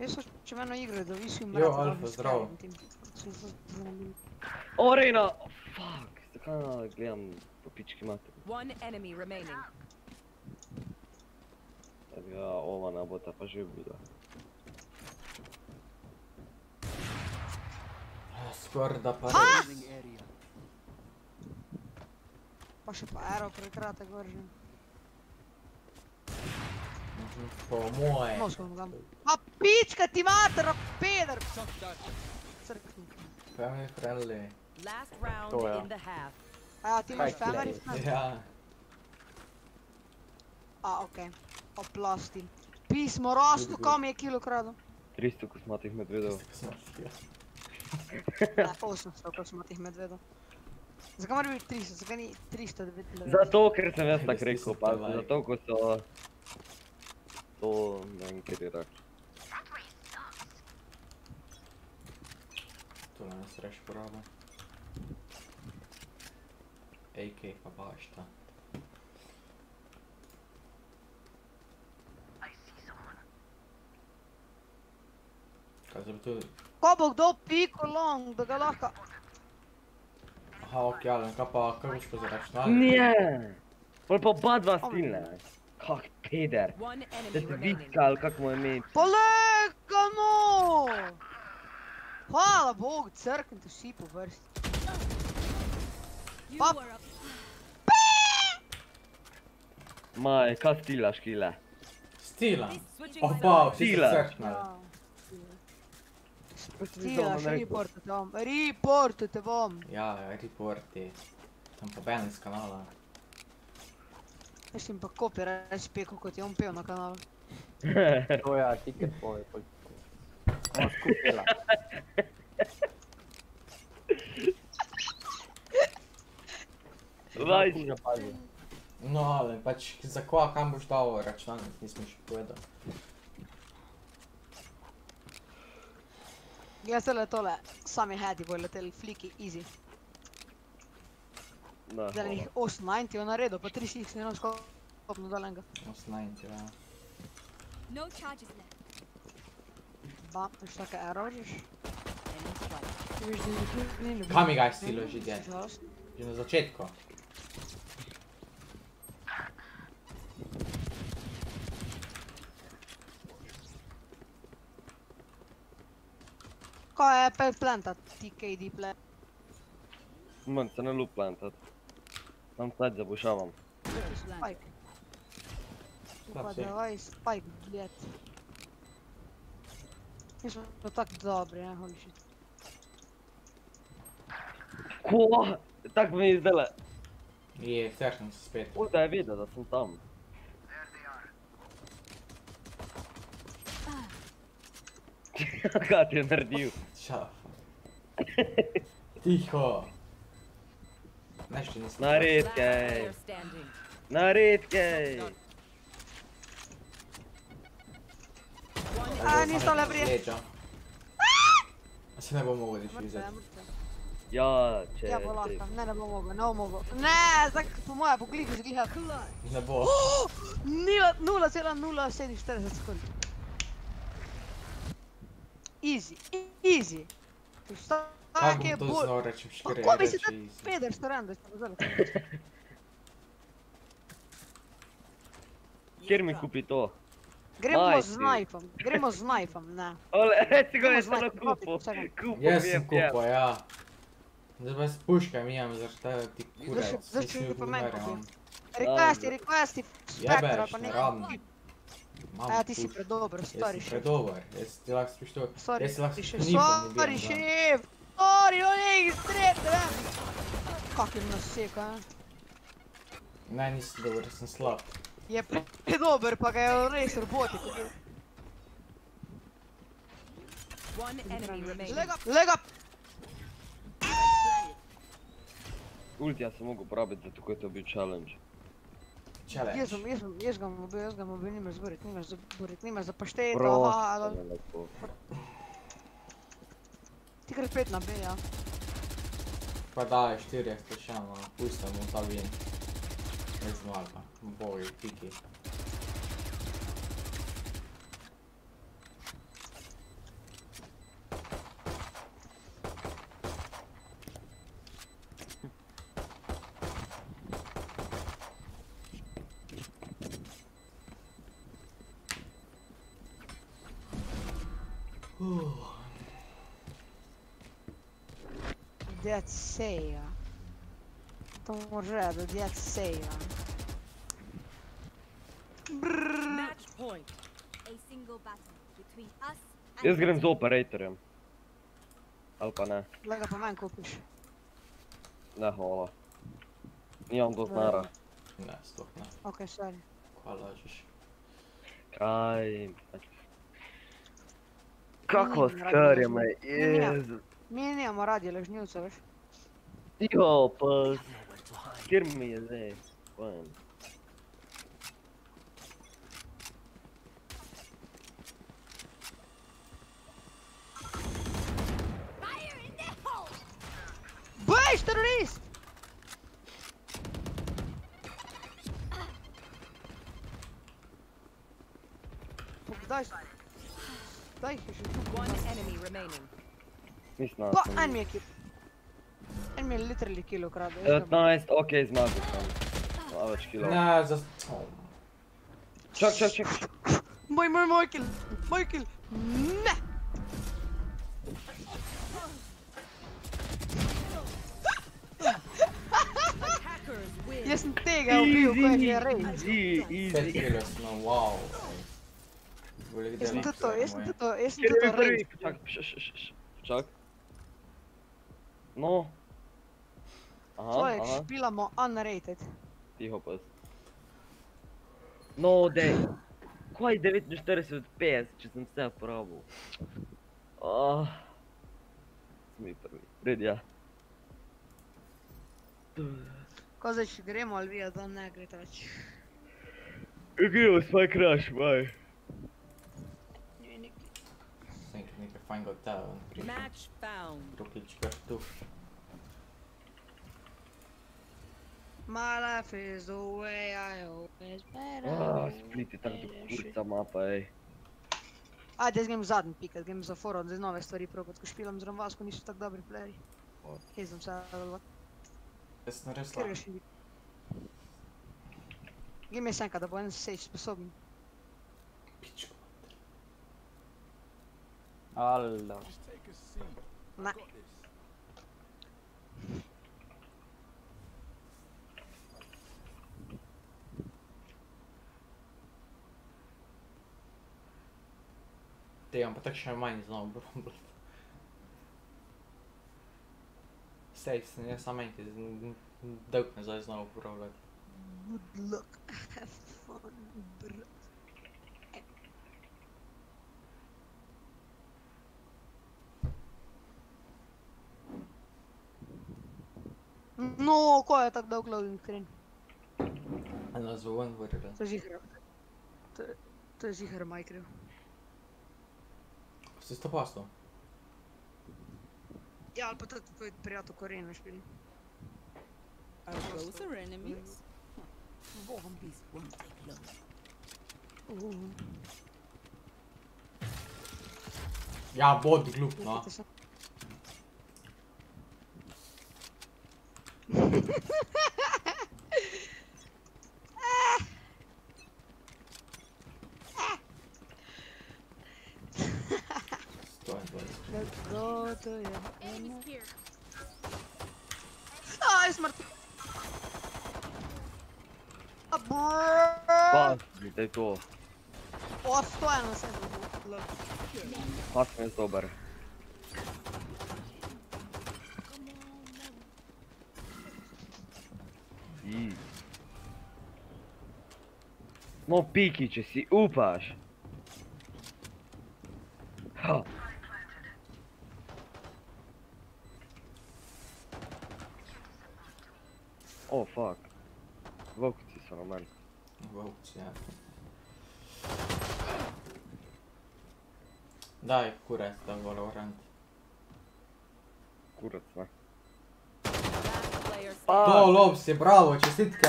Jest utrzymano igrę do Issue Mrat. Jo, Alfa, zdravo. Orejna! Oh, fuck! Aha, gledam po pički mater. One enemy remaining. Ja bi ga ova nabota pa živ bila. Skoro da pa Pa še pa aero prekratek vržem. Po moje. Mu dam. A pička ti mater, peder! Crkni. Family friendly. Last round To ja. in the half. A ja, ti imaš family glej? friend? Ja. A, okej. Oplasti. Pismo good. kam je kilo krado? 300 kosmatih medvedov. Tiste, ko sem odštel. Ne, 800, ko smo tih medvedov. Zakaj mora biti 300, zakaj ni 399? Zato, ker sem jaz tako rekel, pa zato, ko so... To, ne vem, kjer je rak. To ne sreš poraba. AK pa bašta. Kaj zdaj bi tu... Ko bo kdo piko long, da ga lahko... Aha, ok, Alen, kaj pa, kaj boš pa za računalnik? Nije! Pol pa oba dva stilne. Kak peder. Da remaining. vitka ali kak mu ime. Polegano! Hvala Bogu, crknite vsi po vrsti. Up. Maj, kaj stilaš, kile? Stila! Opa, vsi Stila. se crknali. Stila, bom rekel. reportate bom, reportate bom. Ja, reporti. Tam pa Ben iz kanala. Jaz sem pa copyright spekel, kot je on pel na kanalu. To ja, tiket tvoj. pol- Bomo skupila. Vaj. No, Alen, pač za kva, kam boš dal računalnik, nismo še povedal. Jaz tole tole, sami headi bojo leteli, fliki, easy. Da, Zdaj jih 890 je naredil, pa 3 6 ne skopno dalenga. 18, ja. No charges left. Ba, veš tako. Ti veš, da jih ni ljubil. Kam mi ga je stilo že? Žalost. Že na začetku. Kaj je pet planta, TKD plant? Man se ne lup plantat. Ансайд забушавам. Спайк. Подавай спайк, блядь. Ти ж так добре, а гонщик. Ко? Так ми їздили. Є, все ж там спит. Ой, да я відео, да сам там. Ха, ти нердів. Чафа. Тихо. Nisem. Standing. Nared kaj. One A, ni stala prije. Leđa. A se ne bo mogel nič Mrtve, vzeti. mrtve. Ja, če... Ja, bo lahko, ne, ne bom mogel, ne bom mogel. Ne, zdaj po moje bo klik zgliha. Ne bo. 0,047 sekund. Easy, easy. Kaj To bolj... znal reči v škire? Kako bi si easy. peder stran, da ste vzeli? Kjer mi kupi to? Gremo Majsi. z knifom, gremo z knifom, ne. Ole, reci ga, je samo kupo. Kupo Jaz mi sem kupil, ja. Zdaj pa s puškami imam, zaradi tega ti kurec. še- zdaj še Nisi pa meni kupi. Requesti, requesti, Jebeš, pa ne nekaj. Imam A ja, ti si predober, stari šef. predober, jaz ti lahko spištu. Sorry, Jaz lahko ti s še knifom sorry, ubijem, da. šef. Sorry, on je strep, ne vem. Kak je nas seka, eh? Ne, nisi dober, sem slab. Je predober, pa ga je res roboti. One enemy remaining. Lega, lega, Ultija sem mogel uporabiti, zato ko je to bil challenge. Challenge. jaz sem, jaz sem, jaz ga mobil, jaz ga mobil, nimaš zboriti, nimaš zboriti, nimaš za pašteto, Prosto, aha, ali ne lepo. Ti kar pet na B, ja. Pa daj, štirje sprašamo, pustimo ta vin. Ne zmaga, boj, piki. Djed seja. To moraš reči, da djed seja. Match point. A single battle between us and Jaz grem z operatorjem. Ali pa ne, Zdaj ga pa manj kupiš. ne hvala. Nimam do znara. Ne, sploh ne. Ok, sorry. Kaj lažeš? Kaj? Kako radi skarje lažem. me, Ni, Me ne amoradio, я лишь не услышь. Тихо, по... Кирми здесь. Fine. Băiești terorist! Dai, dai și și tu. One enemy remaining. Nici n-a and me a kill. And me literally kill-o, cred. Nice, ok, it's magic. Mamă, ce kill-o. Nah, just... Chuck, chuck, chuck. Mai, mai, mai kill. Mai kill. Nah. Eu sunt tega, ubiu, pe rei. Easy, easy. Wow. Jestem to to, jestem to to, jestem Chuck. to, rei. No. Aha, Človek, aha, špilamo unrated. tiho pa. No, dej. Kaj 49 od 50, če sem vse uporabil? Ah. Bil prvi. Red, ja. Ko zdaj, gremo ali vi, da ne gre tač. Gremo s my crush, fajnega od tebe, on prišel. Match found. Drugič kar tu. My life is the way I always better. Ah, split je tako do kurca mapa, ej. Ajde, jaz grem zadnji pikat, grem za forum, zdaj nove stvari probat, ko špilam z vas, ko niso tako dobri playeri. Kje sem se ali Jaz sem res slab. ga? Gej mi senka, da bo en sage sposoben. Pičko. Allah. Just take a seat. Nah. Damn, but actually mine is not bro. Stai, să ne să aminte, dă Dumnezeu, nu, Good luck, have fun, bro. No, ko je tako dolg loading screen? Eno zvon vrle. To je zihar. To, je- to je maj kriv. Si sto pasto? Ja, ali pa to tvoj prijatelj Koren v špili. Are those our enemies? Zombies won't take long. Ja, bod glup, no. ah. Let's go to your here. Ah, oh, smart. Ah, bro. Bastard, you go. Офлайн, на самом деле. Ii. No, piki, če si upaš. Ha. Oh, fuck. Vokci so na meni. Volci, ja. Daj, kurac, da Valorant. Kurac, ne. Pa, To, Lobs je bravo, čestitke!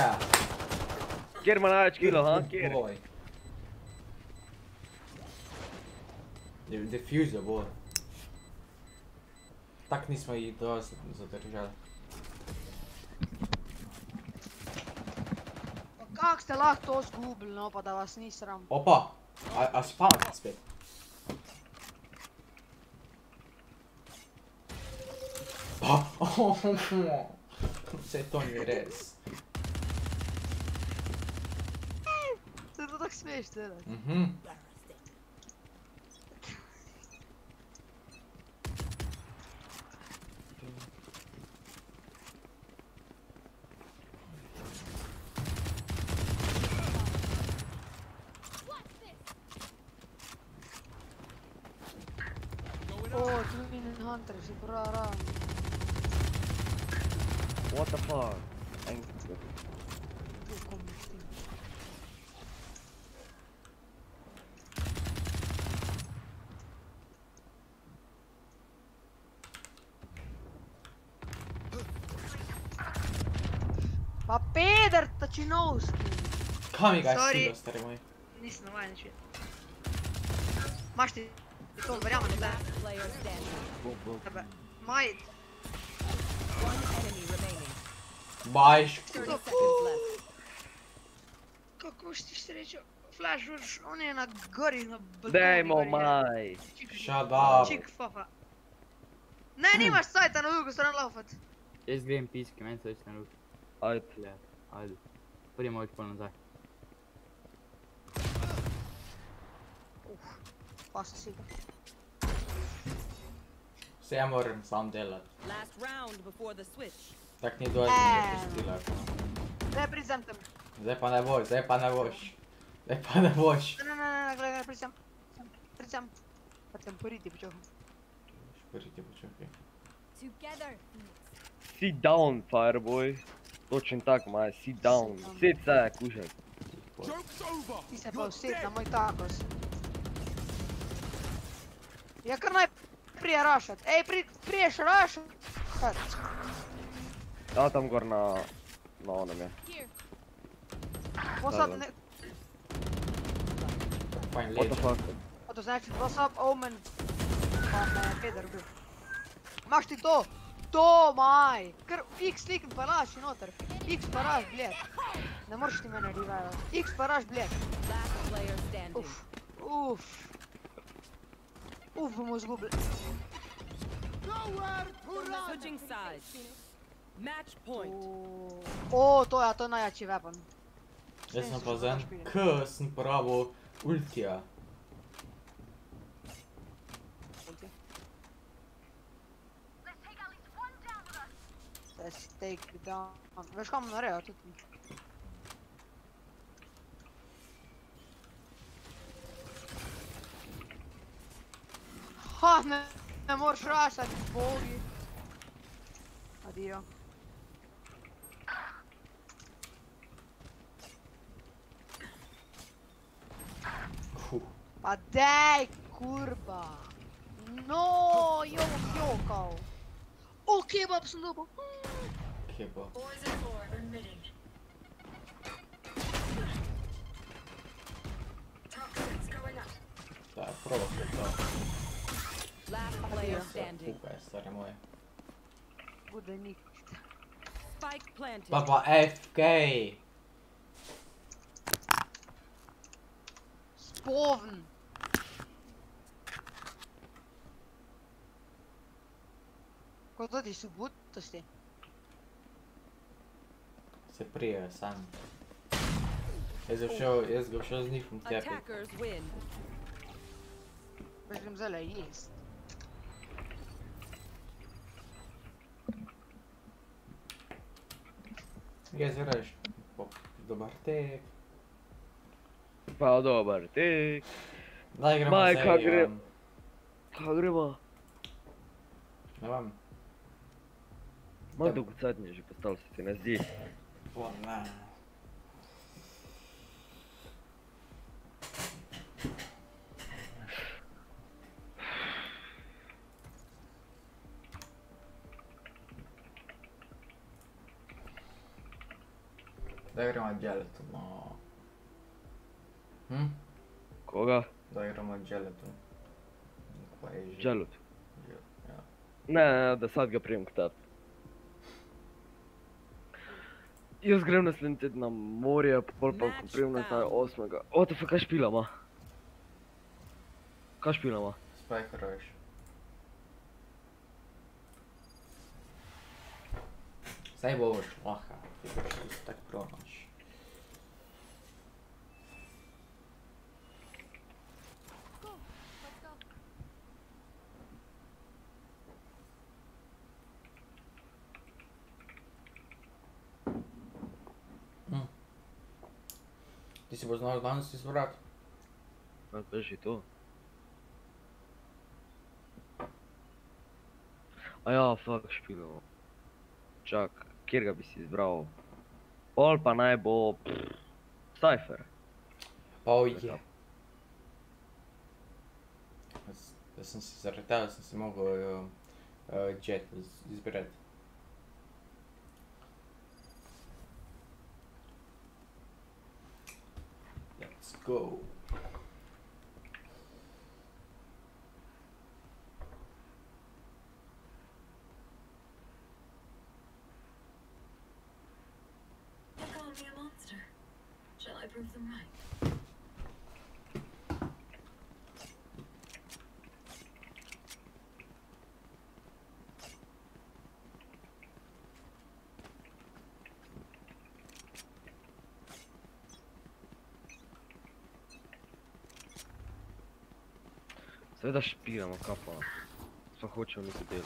kjer ima največ kilo, ha? Kjer? Boj. De- Diffuser bo. Tak nismo jih dosti zadržali. Pa kak ste lahko to zgubili, no, pa da vas ni sram. Opa! A, a si pametni spet? Oh, oh, oh. světoměrec. Ty to tak směješ teda. Mhm. Mm no skill. Kami ga Sorry. stari moj. Nisam ovaj neću. Maš ti to verjamem da. Tebe. Majit. Bajš. Kako si ti što rečeo? Flash Rush, on je na gori, na balkonu. Dajmo maj. Shut up. Čik fafa. Ne, nimaš sajta na drugu stranu laufat. Jaz grem piski, meni se več ne ruki. Ajde, pljak, ajde. Putting my weapon on there. Vastasikin. Seymour sám dělat. Last round before the switch. Tak mě dojde no. nepustila. Reprezentem. Zepa nevoš, zepa nevoš. Zepa nevoš. Ne, ne, ne, ne, ne, přijďem. Přijďem. Потом порите пчел. Порите пчел. Sit down, fireboy. Točen tak, maj, sit down. Sit se, kušaj. Ti se pa uset na moj takos. Ja, kar naj prije rašat. Ej, pri, priješ rašat. Kaj? Ja, tam gor na... Na onem je. Here. Posad Da, da. ne... Fajn What the fuck? A to znači posad omen. Pa me je Peder bil. Imaš ti to? To, maj. Kar X klikn pa raši noter. X pa raš, bled. Ne moreš ti mene revivati. X pa raš, bled. Uf, uf. Uf, bomo izgubili. Switching sides. Match point. O, to je, to je najjači weapon. Jaz sem pa špilje. k sem porabil ultija. Let's take down. Veš kam narejo tudi? Ha, ne, ne moreš rašati, bogi. Adijo. Huh. Pa dej, kurba. No, jo bom jokal. Oh, kebab sunumu. Kebab. Da, prova Last player standing. Puca, stare Papa FK. Spawn. ことですぼっとして Se prije sam. Jaz ga šel, jaz ga šel znikom tebi. Pa grem zala jest. Jaz veraš, dobar tek. Pa dobar tek. Daj gremo Maj, kaj gremo? Kaj gremo? Ne vam. Мадук задний же остался, ты на здесь. Вон, на. Да играем отделяту, но... М? Кога? Да играем отделяту. Дялото. Не, да сад го прием ктат. Jaz grem naslednji teden na morje, pol pa ko Match prijem nazaj found. 8. O, to fa kaj špilama? Kaj špilama? Spike rush. Saj boš lahko, ti boš tako pronaš. Hm. Ti si bo znal danes izbrati? A drži to. A ja, fuck špilo. Čak, kjer ga bi si izbral? Pol pa naj bo... pff, Cypher. Pa oj je. Jaz, sem si zaradi tega sem si mogel uh, uh, jet iz- izbrati. Go. Да шпилом капа. Сохочу не куди.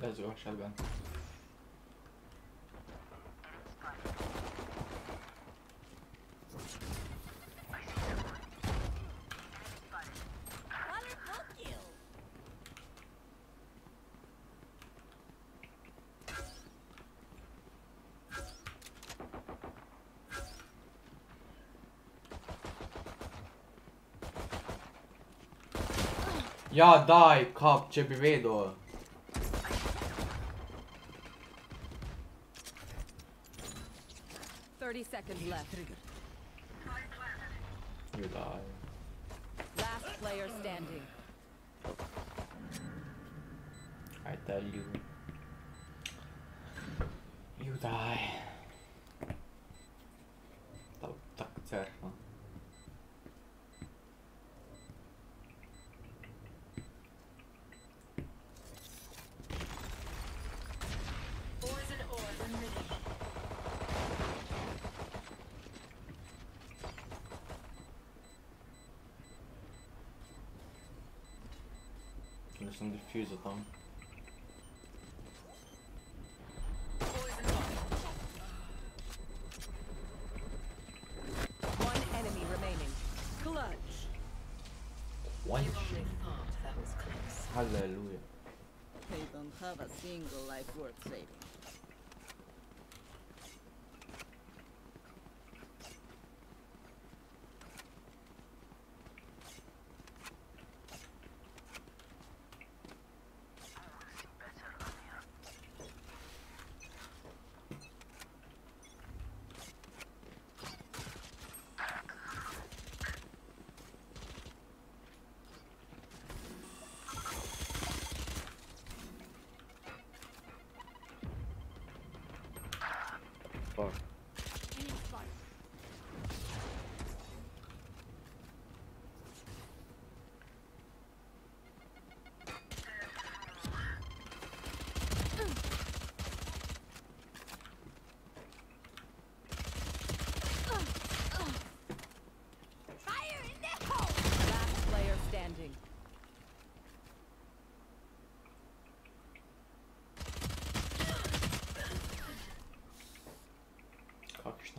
Ez jó esetben. Ja, daj, kap, če bi vedel. Thirty seconds left. Sem diffuser tam. One enemy remaining. Clutch. One You only thought that was close. Hallelujah. They don't have a single life worth saving.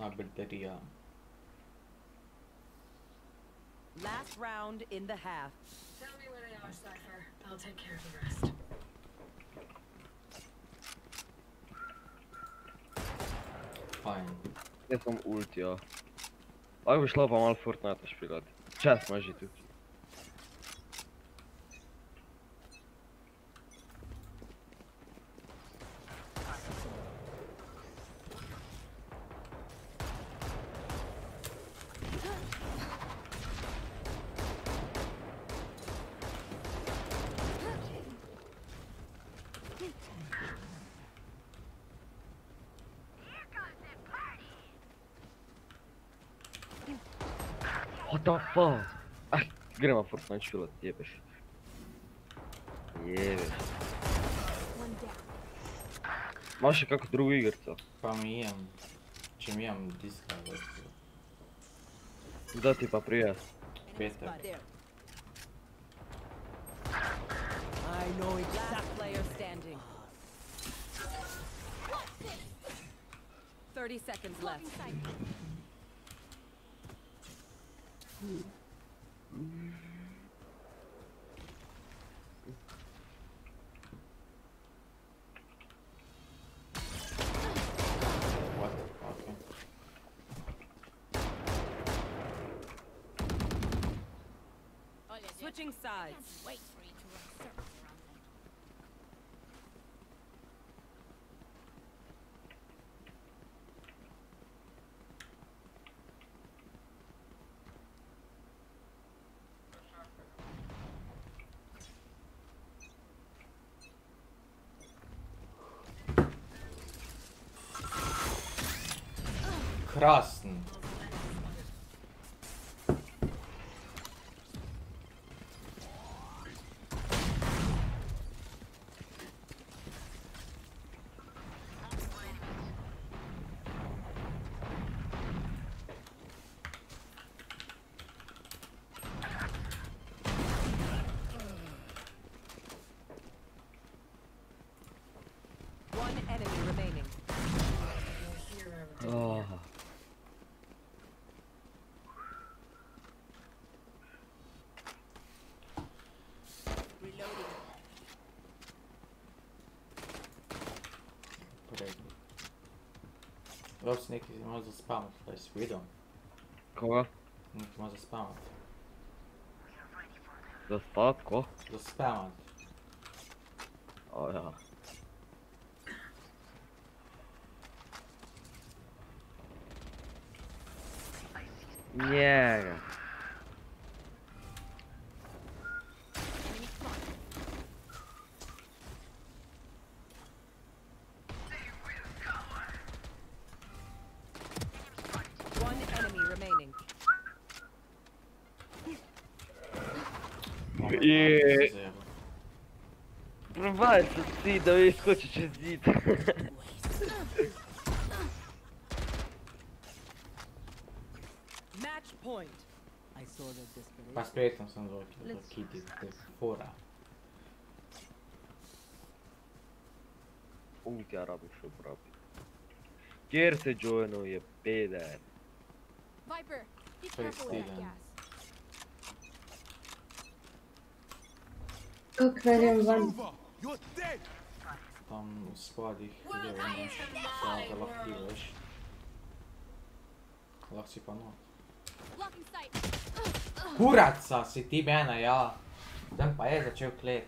not bit better, yeah. Last round in the half. Tell me where they are, Cypher. I'll take care of the rest. Fine. Jestem ult, ja. A Fortnite What the fuck? Ai, grama furtunaçıyla yemiş. Yemiş. Маша, как в другой игры-то? По мне, чем я диска Да ты попрят. Это. I know exact player standing. 30 seconds left. прекрасно. love snake you might as well spam it. Let's read on. Kogo? You might as it. Zostaw O ja. Cazzo, sì, dovevi scoccerci zitto. Match point. Ma aspetta, non sono occhi, sono occhi di fora. Умник я рабы, Quer se Терсы não я педа. Viper, be careful with that gas. Как, наверное, вам... Tam v spodih levo imaš, da lahko plivaš. Lahko si pa not. Kuraca, si ti mene, ja. Tam pa je začel klet.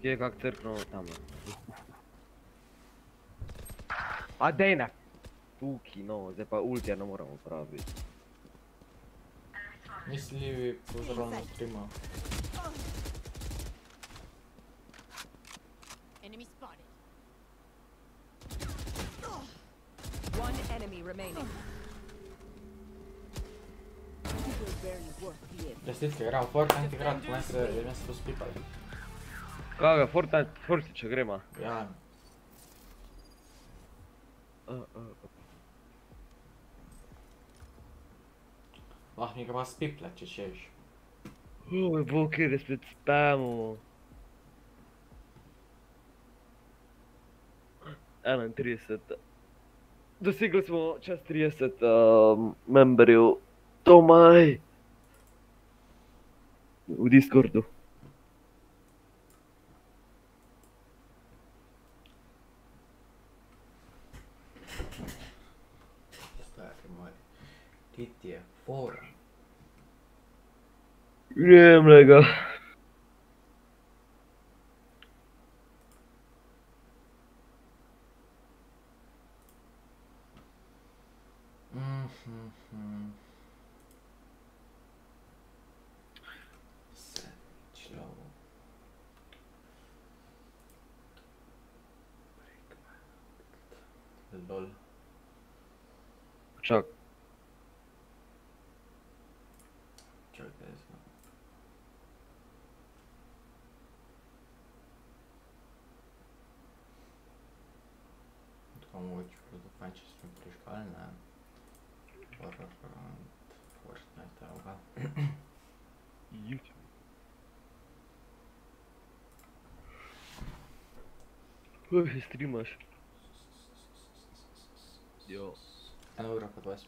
Kje je kak crkno tam? A dej ne! Tuki, no, zdaj pa ultija ne moramo uporabiti. Misli, pozdrav na streamu. Enemy spotted. One enemy remaining. Čestitke, igramo Fortnite igrat, meni se, meni se to spipali. Kaga, Fortnite, Fortiče gremo. Ja, Uh, uh, uh. Ah, még a piplet csecses. Ой, Бог, да сте спамо. А, на 30. Достигли сме час 30 uh, мембрил. Томай! В Дискорду. Старый мой. Третья фора. Nie wiem, Stream, acho. Yo. É tá na Europa, parece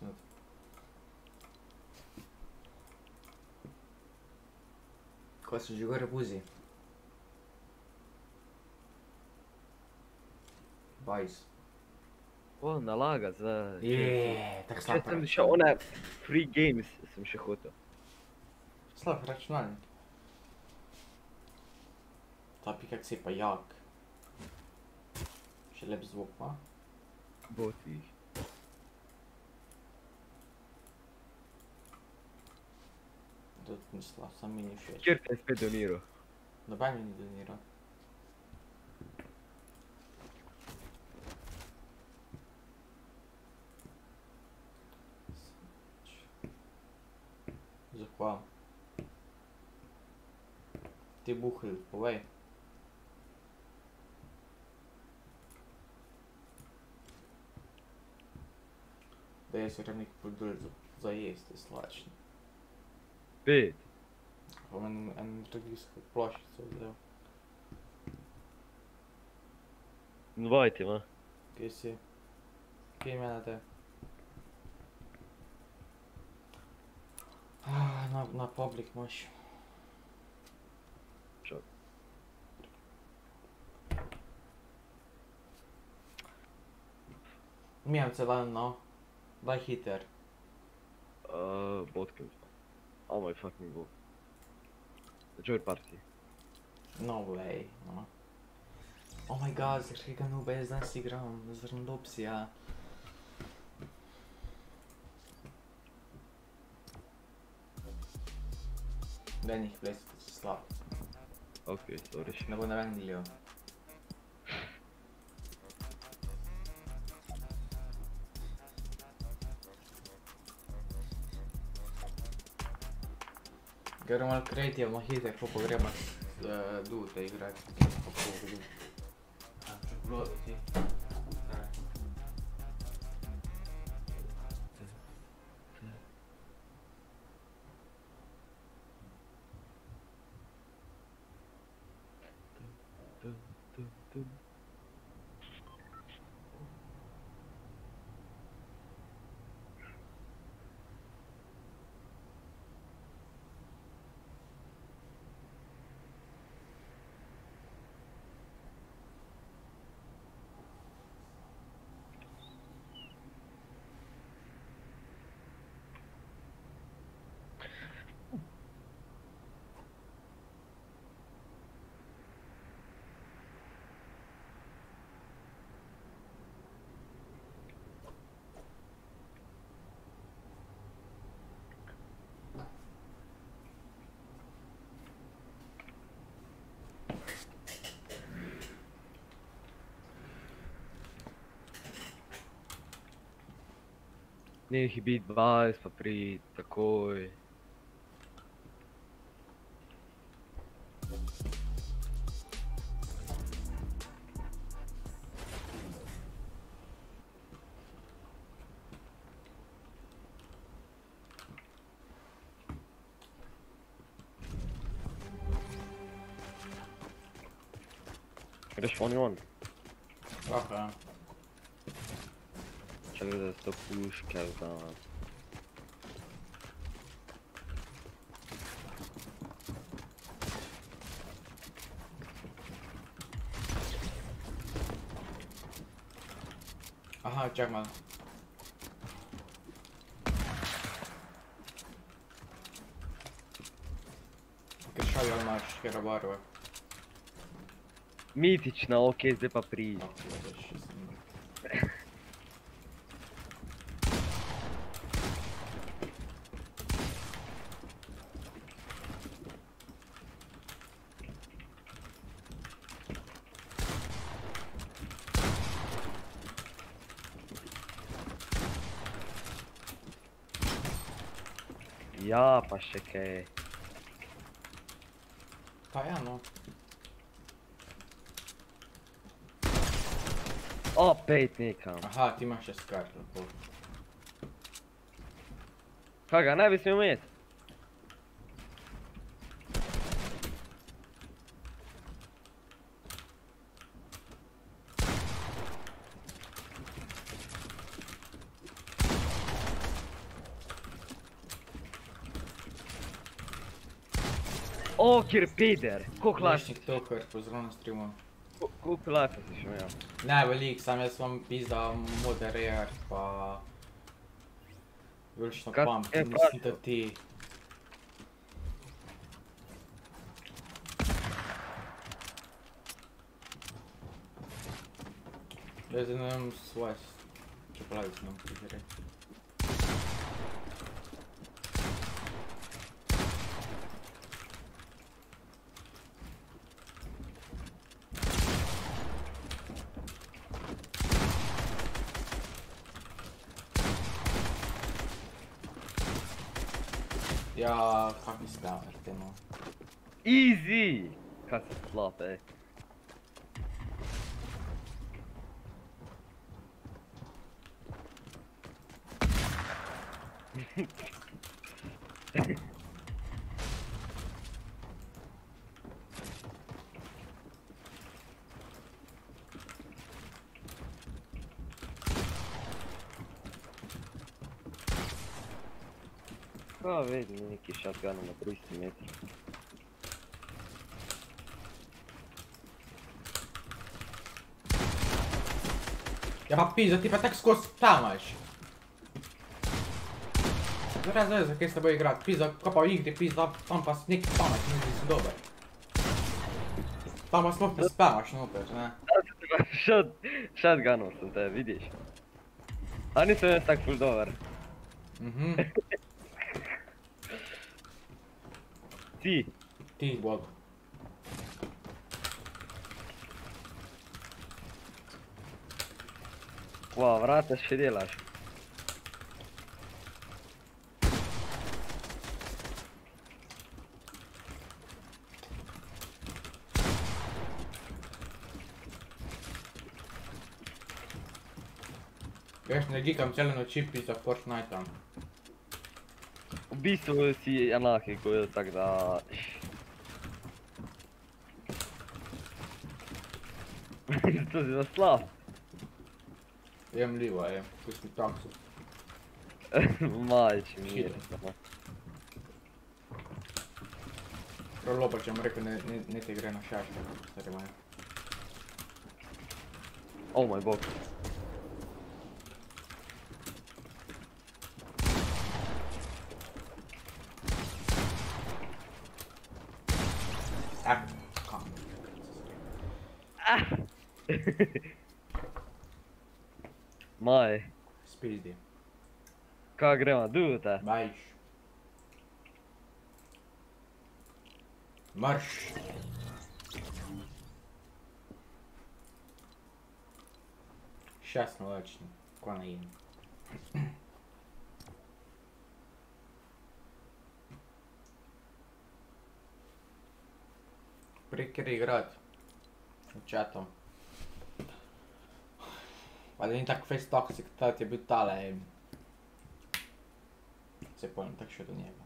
Quase Gostas a agora, Buzi? Boys. Ona laga za... Je, tak slab sam išao, ona free games sam išao hotao. Slab računalnik. Tapi kak se pa jak. Şöyle bir zıvopla. Bot değil. Да, Станислав, сам меня еще. Черт, СП Домиро. Добавь мне Домиро. Захвал. Ты бухай, бывай. я все время сьогодні купив заїзд і слачно. Петь. А У мене англійська площа взяв. Давайте, ма. Кесі. Кей мене те. А, на, на паблик мощь. Чо? Мені це ладно. By hitter. Uh, Botkins. Oh my fucking god. Join party. No way, no. Oh my god, zar tega nooba jaz danes igram, zar noobs, ja. Daj njih, plesite se slab. Ok, sorry. Ne bo naravno gledal. Gremo malo kreativno hiter, ko pa gremo uh, dute igrati. Pa po vodu. A, čokolado ti. Nehi biti 20, pa pri takoj. tinha visão antes. Aham, Thiago, mano. Che c'hai al maschera, barba? Mitici, no, ok, de prima. fasce che... Pagano? O oh, petnikam. Aha, ti imaš šest kartu. Kaj ga ne bi smel imeti? Kjer peder, koliko laž, Lašnik toker, pozdrav na streamu. koliko laž si še imel? Ne, velik, sam jaz vam pizda moderer, pa... Kaj- pump, kaj mislim da ti... Jaz ne vem svoje čokoladice nam prizere. Yeah, can't be spelled anymore. Easy! That's a flop, eh? ficar numa 3 metros. É uma pizza, tipo, até que se consertar, mas... Agora às vezes aqui está bem grato. Pisa, copa o Igre, pisa lá, toma para a Sneak, toma, mas não disse dobra. Toma se para spam, mas não tens, né? Shot, shot ganou, sunt, vidiš. Ani se vedem tak full dobar. Mhm. Ti. Ti, bog. Wow, vrata še delaš. Veš, ne gikam cele noči pizda Fortnite. Убийство си анархия, кое тогда... Что ты заслав? Ем лива, ем. Пусть не таксу. Мальчик, нет. Rollo perché mi che ne, ne, ne ti grena sciarca, saremo. Oh my god. Май. Спизди. Как грема, дувата? Баиш. Марш! Сейчас наладочно. Клана им. Прикри играть. Чатом. Vale nie tak face toxic, to cię by dalej. Se powiem, tak się to nie wiem.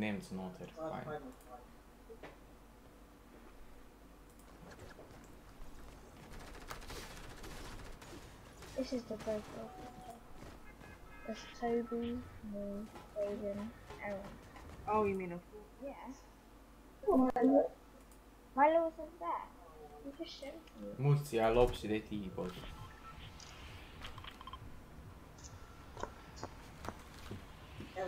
name's noted. Fine. This is the break of It's Toby, me, Aiden, Aaron. Oh, you mean a fool? Yeah. Milo. Milo wasn't there. Just showed me. Mulți al 8 de tipuri. At